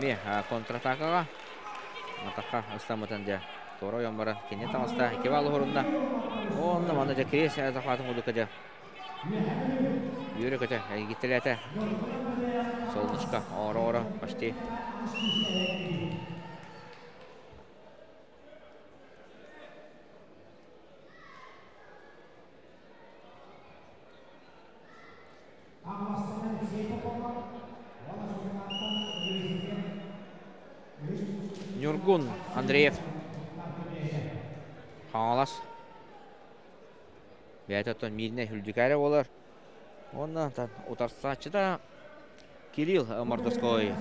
Контратакаға Атаққа ыстамытын жа Тора ямбара кене тамаста эки балы хорунда. Жа крес захватын удука жа. Юрі көте гиттелете. Солнышка ора-ора почти. Нюргун Андреев. Хаңалас. Бәйтеттен миріне хүлдікәрі олар. Оннан тан утарсачы да Кирилл Мордовской.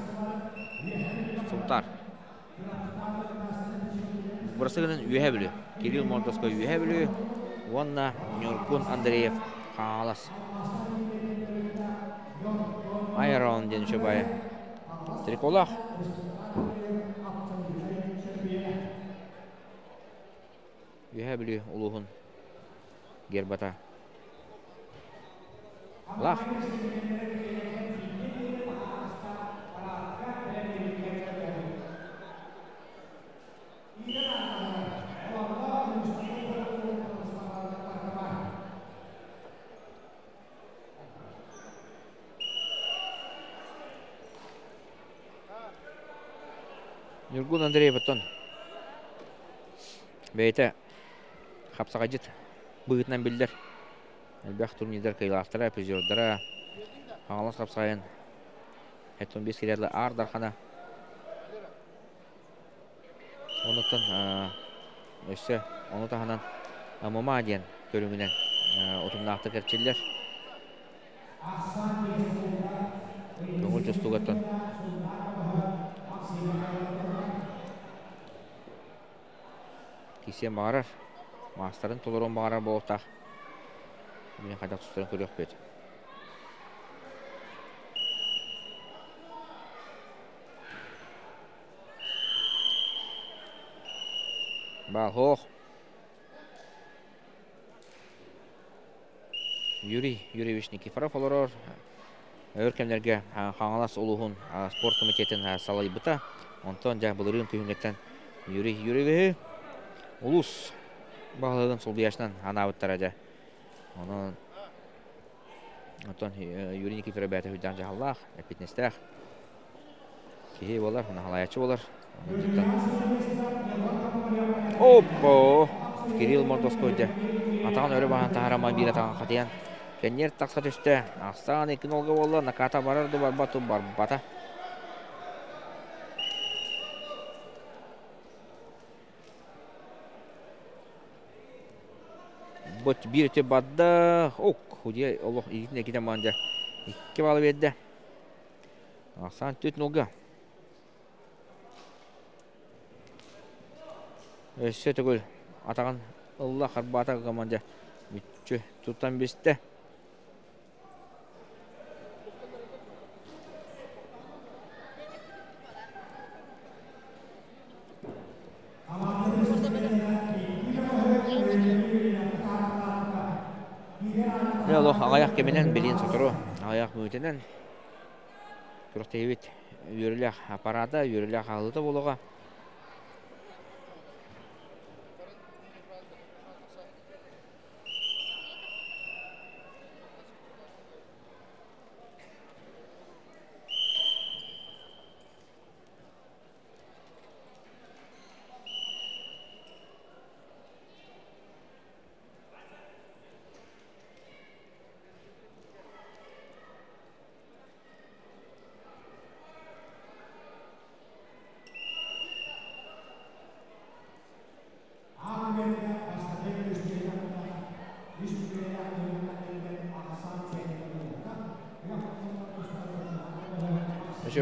Султар. Burası gının üye bilü. Kirill Mordovskoy üye bilü. Онна Нюргун Андреев Хаңалас. Айрон ден шыбайы. Триколах. Üye bilü uluğun. Gerbata. Laf. Нургун Андрей Батон. Бейте Хапсаға жет бұғытынан білдер. Әлбәқ турнирдер кайлақтыра, призердара. Аңалас хапсағайын. 15 келерлі ардархана. Онықтан өсі, оны тағынан мұма ден көріңінен. Мастарын толырын бағарар болықтақ. Мен қайдақ тұстарын көрек бет. Бал хоқ. Юрий Юрьевич Никифоров олорор. Өркемдерге қаңалас ұлығын спорт комитетін салай бұта. Онтон жа бұлырын түйінгеттен Юрий Юрьевич улус бағылығын сол бияшынан анабыттар әжі. Оны Онтон Юрий Никифоров бәті хүддан жағаллақ, әпетнестәқ. Кейі болар, оны халаячы болар. Оппо! Кирилл Мордоскойды. Атаған өрі бағын тағарама бір атаған қатиян. Кеннер тақса түсті. Ақсан екі нолға болды. Наката барарды барбату барбата. Бұт бір өте бадды. Оқ, худия Аллах игітіне кетен бағында. Икі балы берді. Ақсан төт нолға. Өсі түгіл. Атаған Аллах арбата команда. Бүтчі тұттан бесті. Яло ағаяқ кеменен білін сұтыру. Ағаяқ мүйтінен. Тұрықты ебет үйірләқ аппарата, үйірләқ алыды болуға.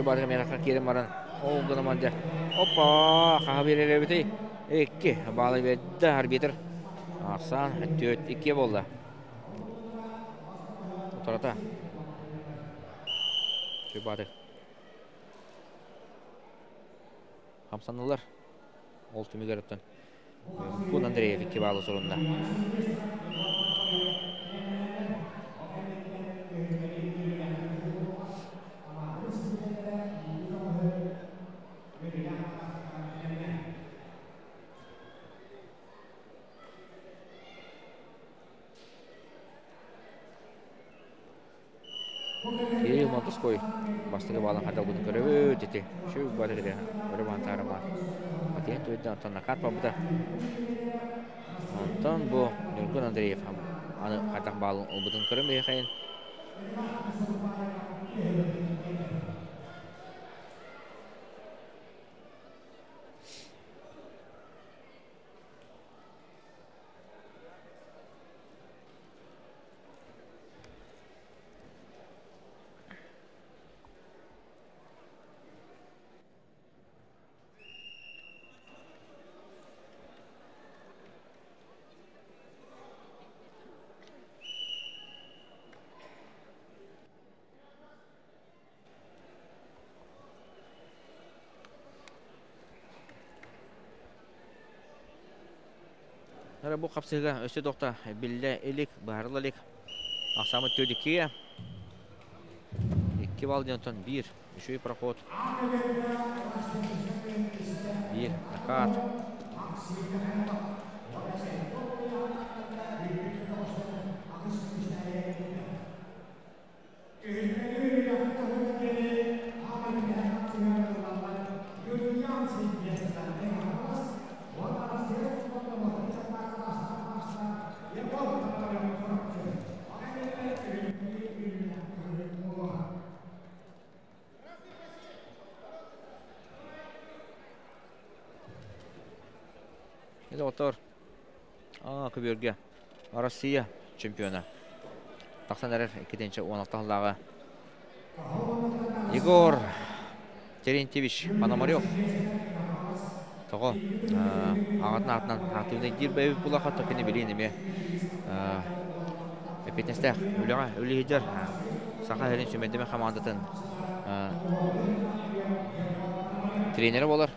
Şu barı merakla kirim baran Ол гынаманды. Опа, бітей. Екі балы берді арбитр. Асан төт ике болды. Отырата. Шөбады. Хамсанылар. Ол түмігеріптен. Кун Андреев. Кирилл Монтоской бастығы балын қадал бұдың көрі өтеті. Шөй бады кіде, өрі бантары бар. Батен түйді антон накат бабыда. Антон бұ Нұргүн Андреев аны қадақ балын ұлбыдың көрі мейхайын. қапсыға өсі доқта білді елік, бағарлы елік. Ақсамы төдікке. Екі бал дентон бір. Үшөй проход. Bir. Накат. Енді Отыр. А, көберге. Россия чемпионы. Тақсан әрір 2-ші 16-лағы. Егор Терентьевич Пономарев. Тоғы. Ағатын артынан артуында дир бәйіп бұлаға топені білейін еме. Эпетнестәк, үліға, үлі хеджер. Сақа әрін сөмендеме командатын тренері болар.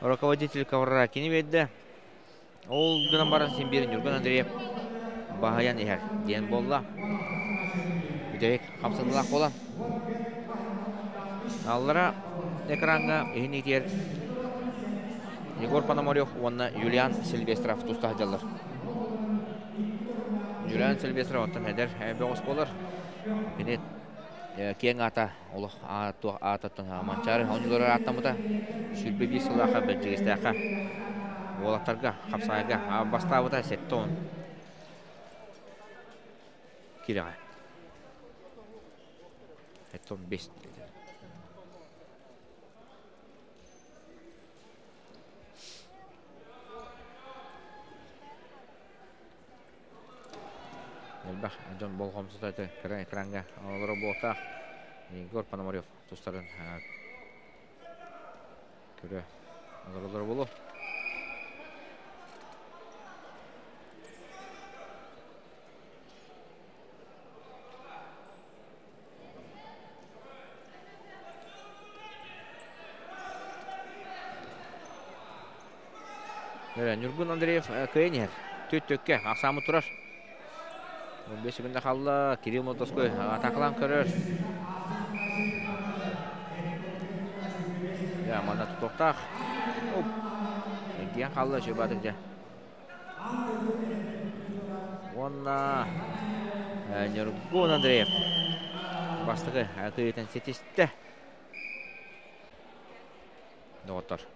руководитель ковра кини берді. Ол гынан барын сен берін Юрган Андреев бағаян ехер ден болла. Үдерек қамсындылақ бола. Аллара экранға ехін етер Егор Пономарев, онна Юлиан Сильвестров тұста жалар. Юлиан Сильвестров оттан әдер бәғыс болар. Кенет кең ата олық ататын манчары онылары аттамыта сүрбе бей сылақа бәджігістәқа олақтарға қапсайға бастабыта сетті он киреға сетті он бес Elbaq, John Bolgomsuz ayты экранга олары болта Егор Пономарев тустарын көрі олар болу. Нұргүн Андреев көйенер. Төт төкке, ақсамы тұрар. 15 секундда қалды. Кирилл Мотоской атақылан көрір. Ya, mana tutuқтақ. Оп. Қалды жөбадық жа. Онна. Нұргун Андреев. Бастығы көйетен сетесті. доғыттар.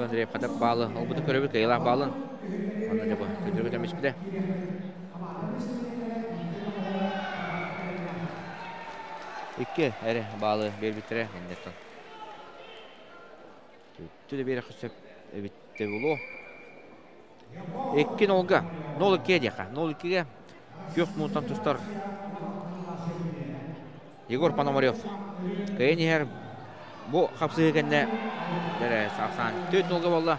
Ильгар Андреев қадап балы. Ол жабы. Көтірі көтермес біде. Икки әрі балы бербіттірі. Ендеттен. Түтті де бері қысып өбітті болу. Икки нолға. Нол икке деқа. Нол иккеге. Көк мұнтан тұстар. Егор Пономарев. Кайын ехер Бу болды.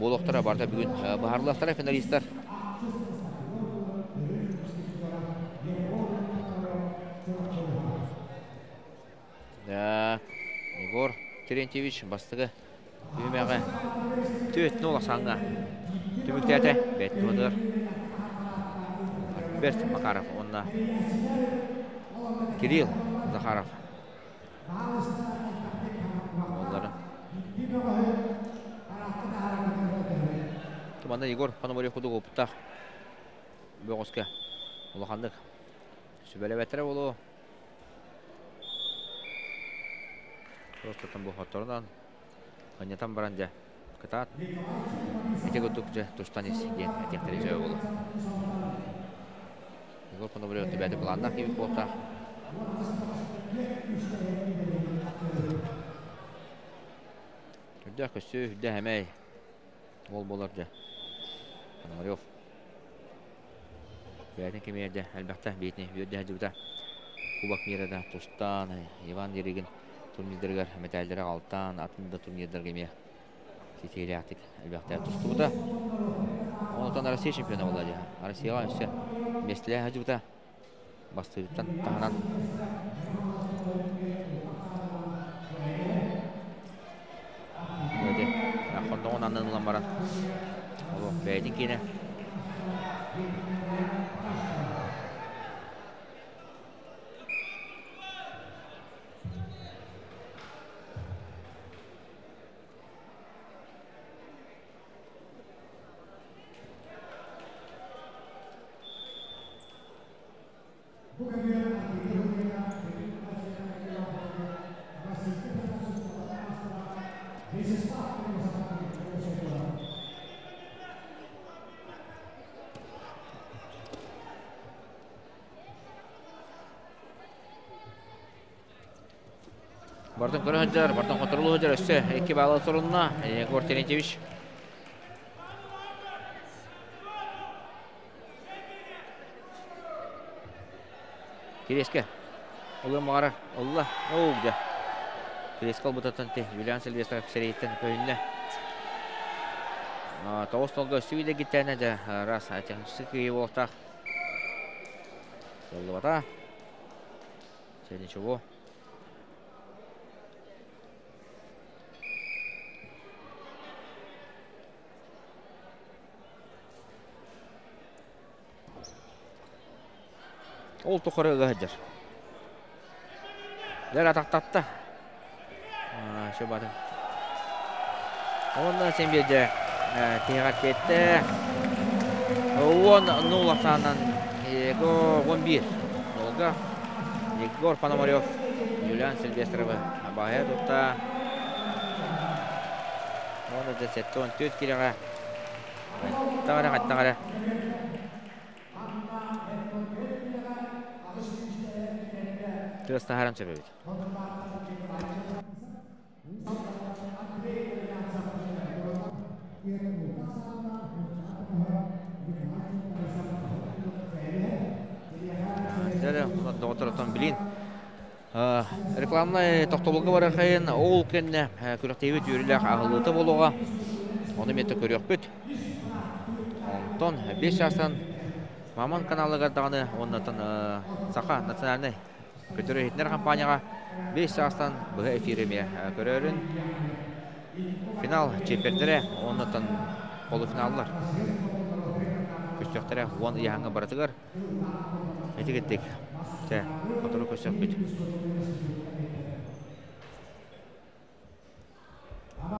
полуфиналдар болуқтара барда бүгін барлықтара финалисттар Егор Терентьевич бастығы үймеға төт нол асаңға түміктәті бәт бұдыр Берт Макаров онна Кирилл Захаров Onları. Команда Егор Пономарев худу опыттақ. Бөғысқа. Улахандық. Сүбәлі бәтірі болу. Просто там бұл хоттарынан. Қанятан баран жа. Кытат. Әте көттік жа тұштанес ген әтектері жай болу. Егор Пономарев түбәді бұландақ ебіп болтақ. Үдә көсі, үдә әмәй. Ол болар да. Пономарев. Бәйтін кемерді, әлбәқті бейтіне бүйірді әдібіда. Кубак мирада Тустан, Иван Дереген турнирдергер, мәтәлдері алтан, атында турнирдер кеме. Сетейлі ақтық, әлбәқті тұсты бұда. Онытан Россия чемпионы болады. Россияға өсі местілі әдібіда. Бастырыптан тағынан Öyle. โอ้เบรจริงๆนะ хөджар, бартын контролу хөджар өсі. Екі балы тұрынна, Егор Терентьевич. Келеске. Ұлы мағара, ұлы, оугда. Келеске ол бұтатын те, Юлиан Сильвестров серейттен көйінне. Тоғыз толғы өсі кеттәне де, рас, техническі күйі болтақ. Жолды бата. Ничего. Ол тұқыры ғаджар. Дәр атақтатты. Шөбатын. Ондан сен берді. Тегат кетті. Он нул атанан. Егор 11. Нолга. Егор Пономарев. Юлиан Сильвестровы. Абая тұтта. Оны сәтті 14 келеға. Қаттағара, қаттағара. Teraz na három cserélik. Дәлі отырытын білін. Рекламнай тоқтолығы бар қайын ол кенне күріктейбет үйрілі ағылыты болуға. Оны меті көрек бүт. Онтон 5 жастан Маман каналы ғардағыны, Сақа национальный көтірі етінер компанияға 5 жастан бұғы эфиреме көрерін. Финал чемпердері, оннатын полуфиналлар. Көстөқтері 10 яңы баратығар. Әтік еттік. Те, отыру көстөк бүт.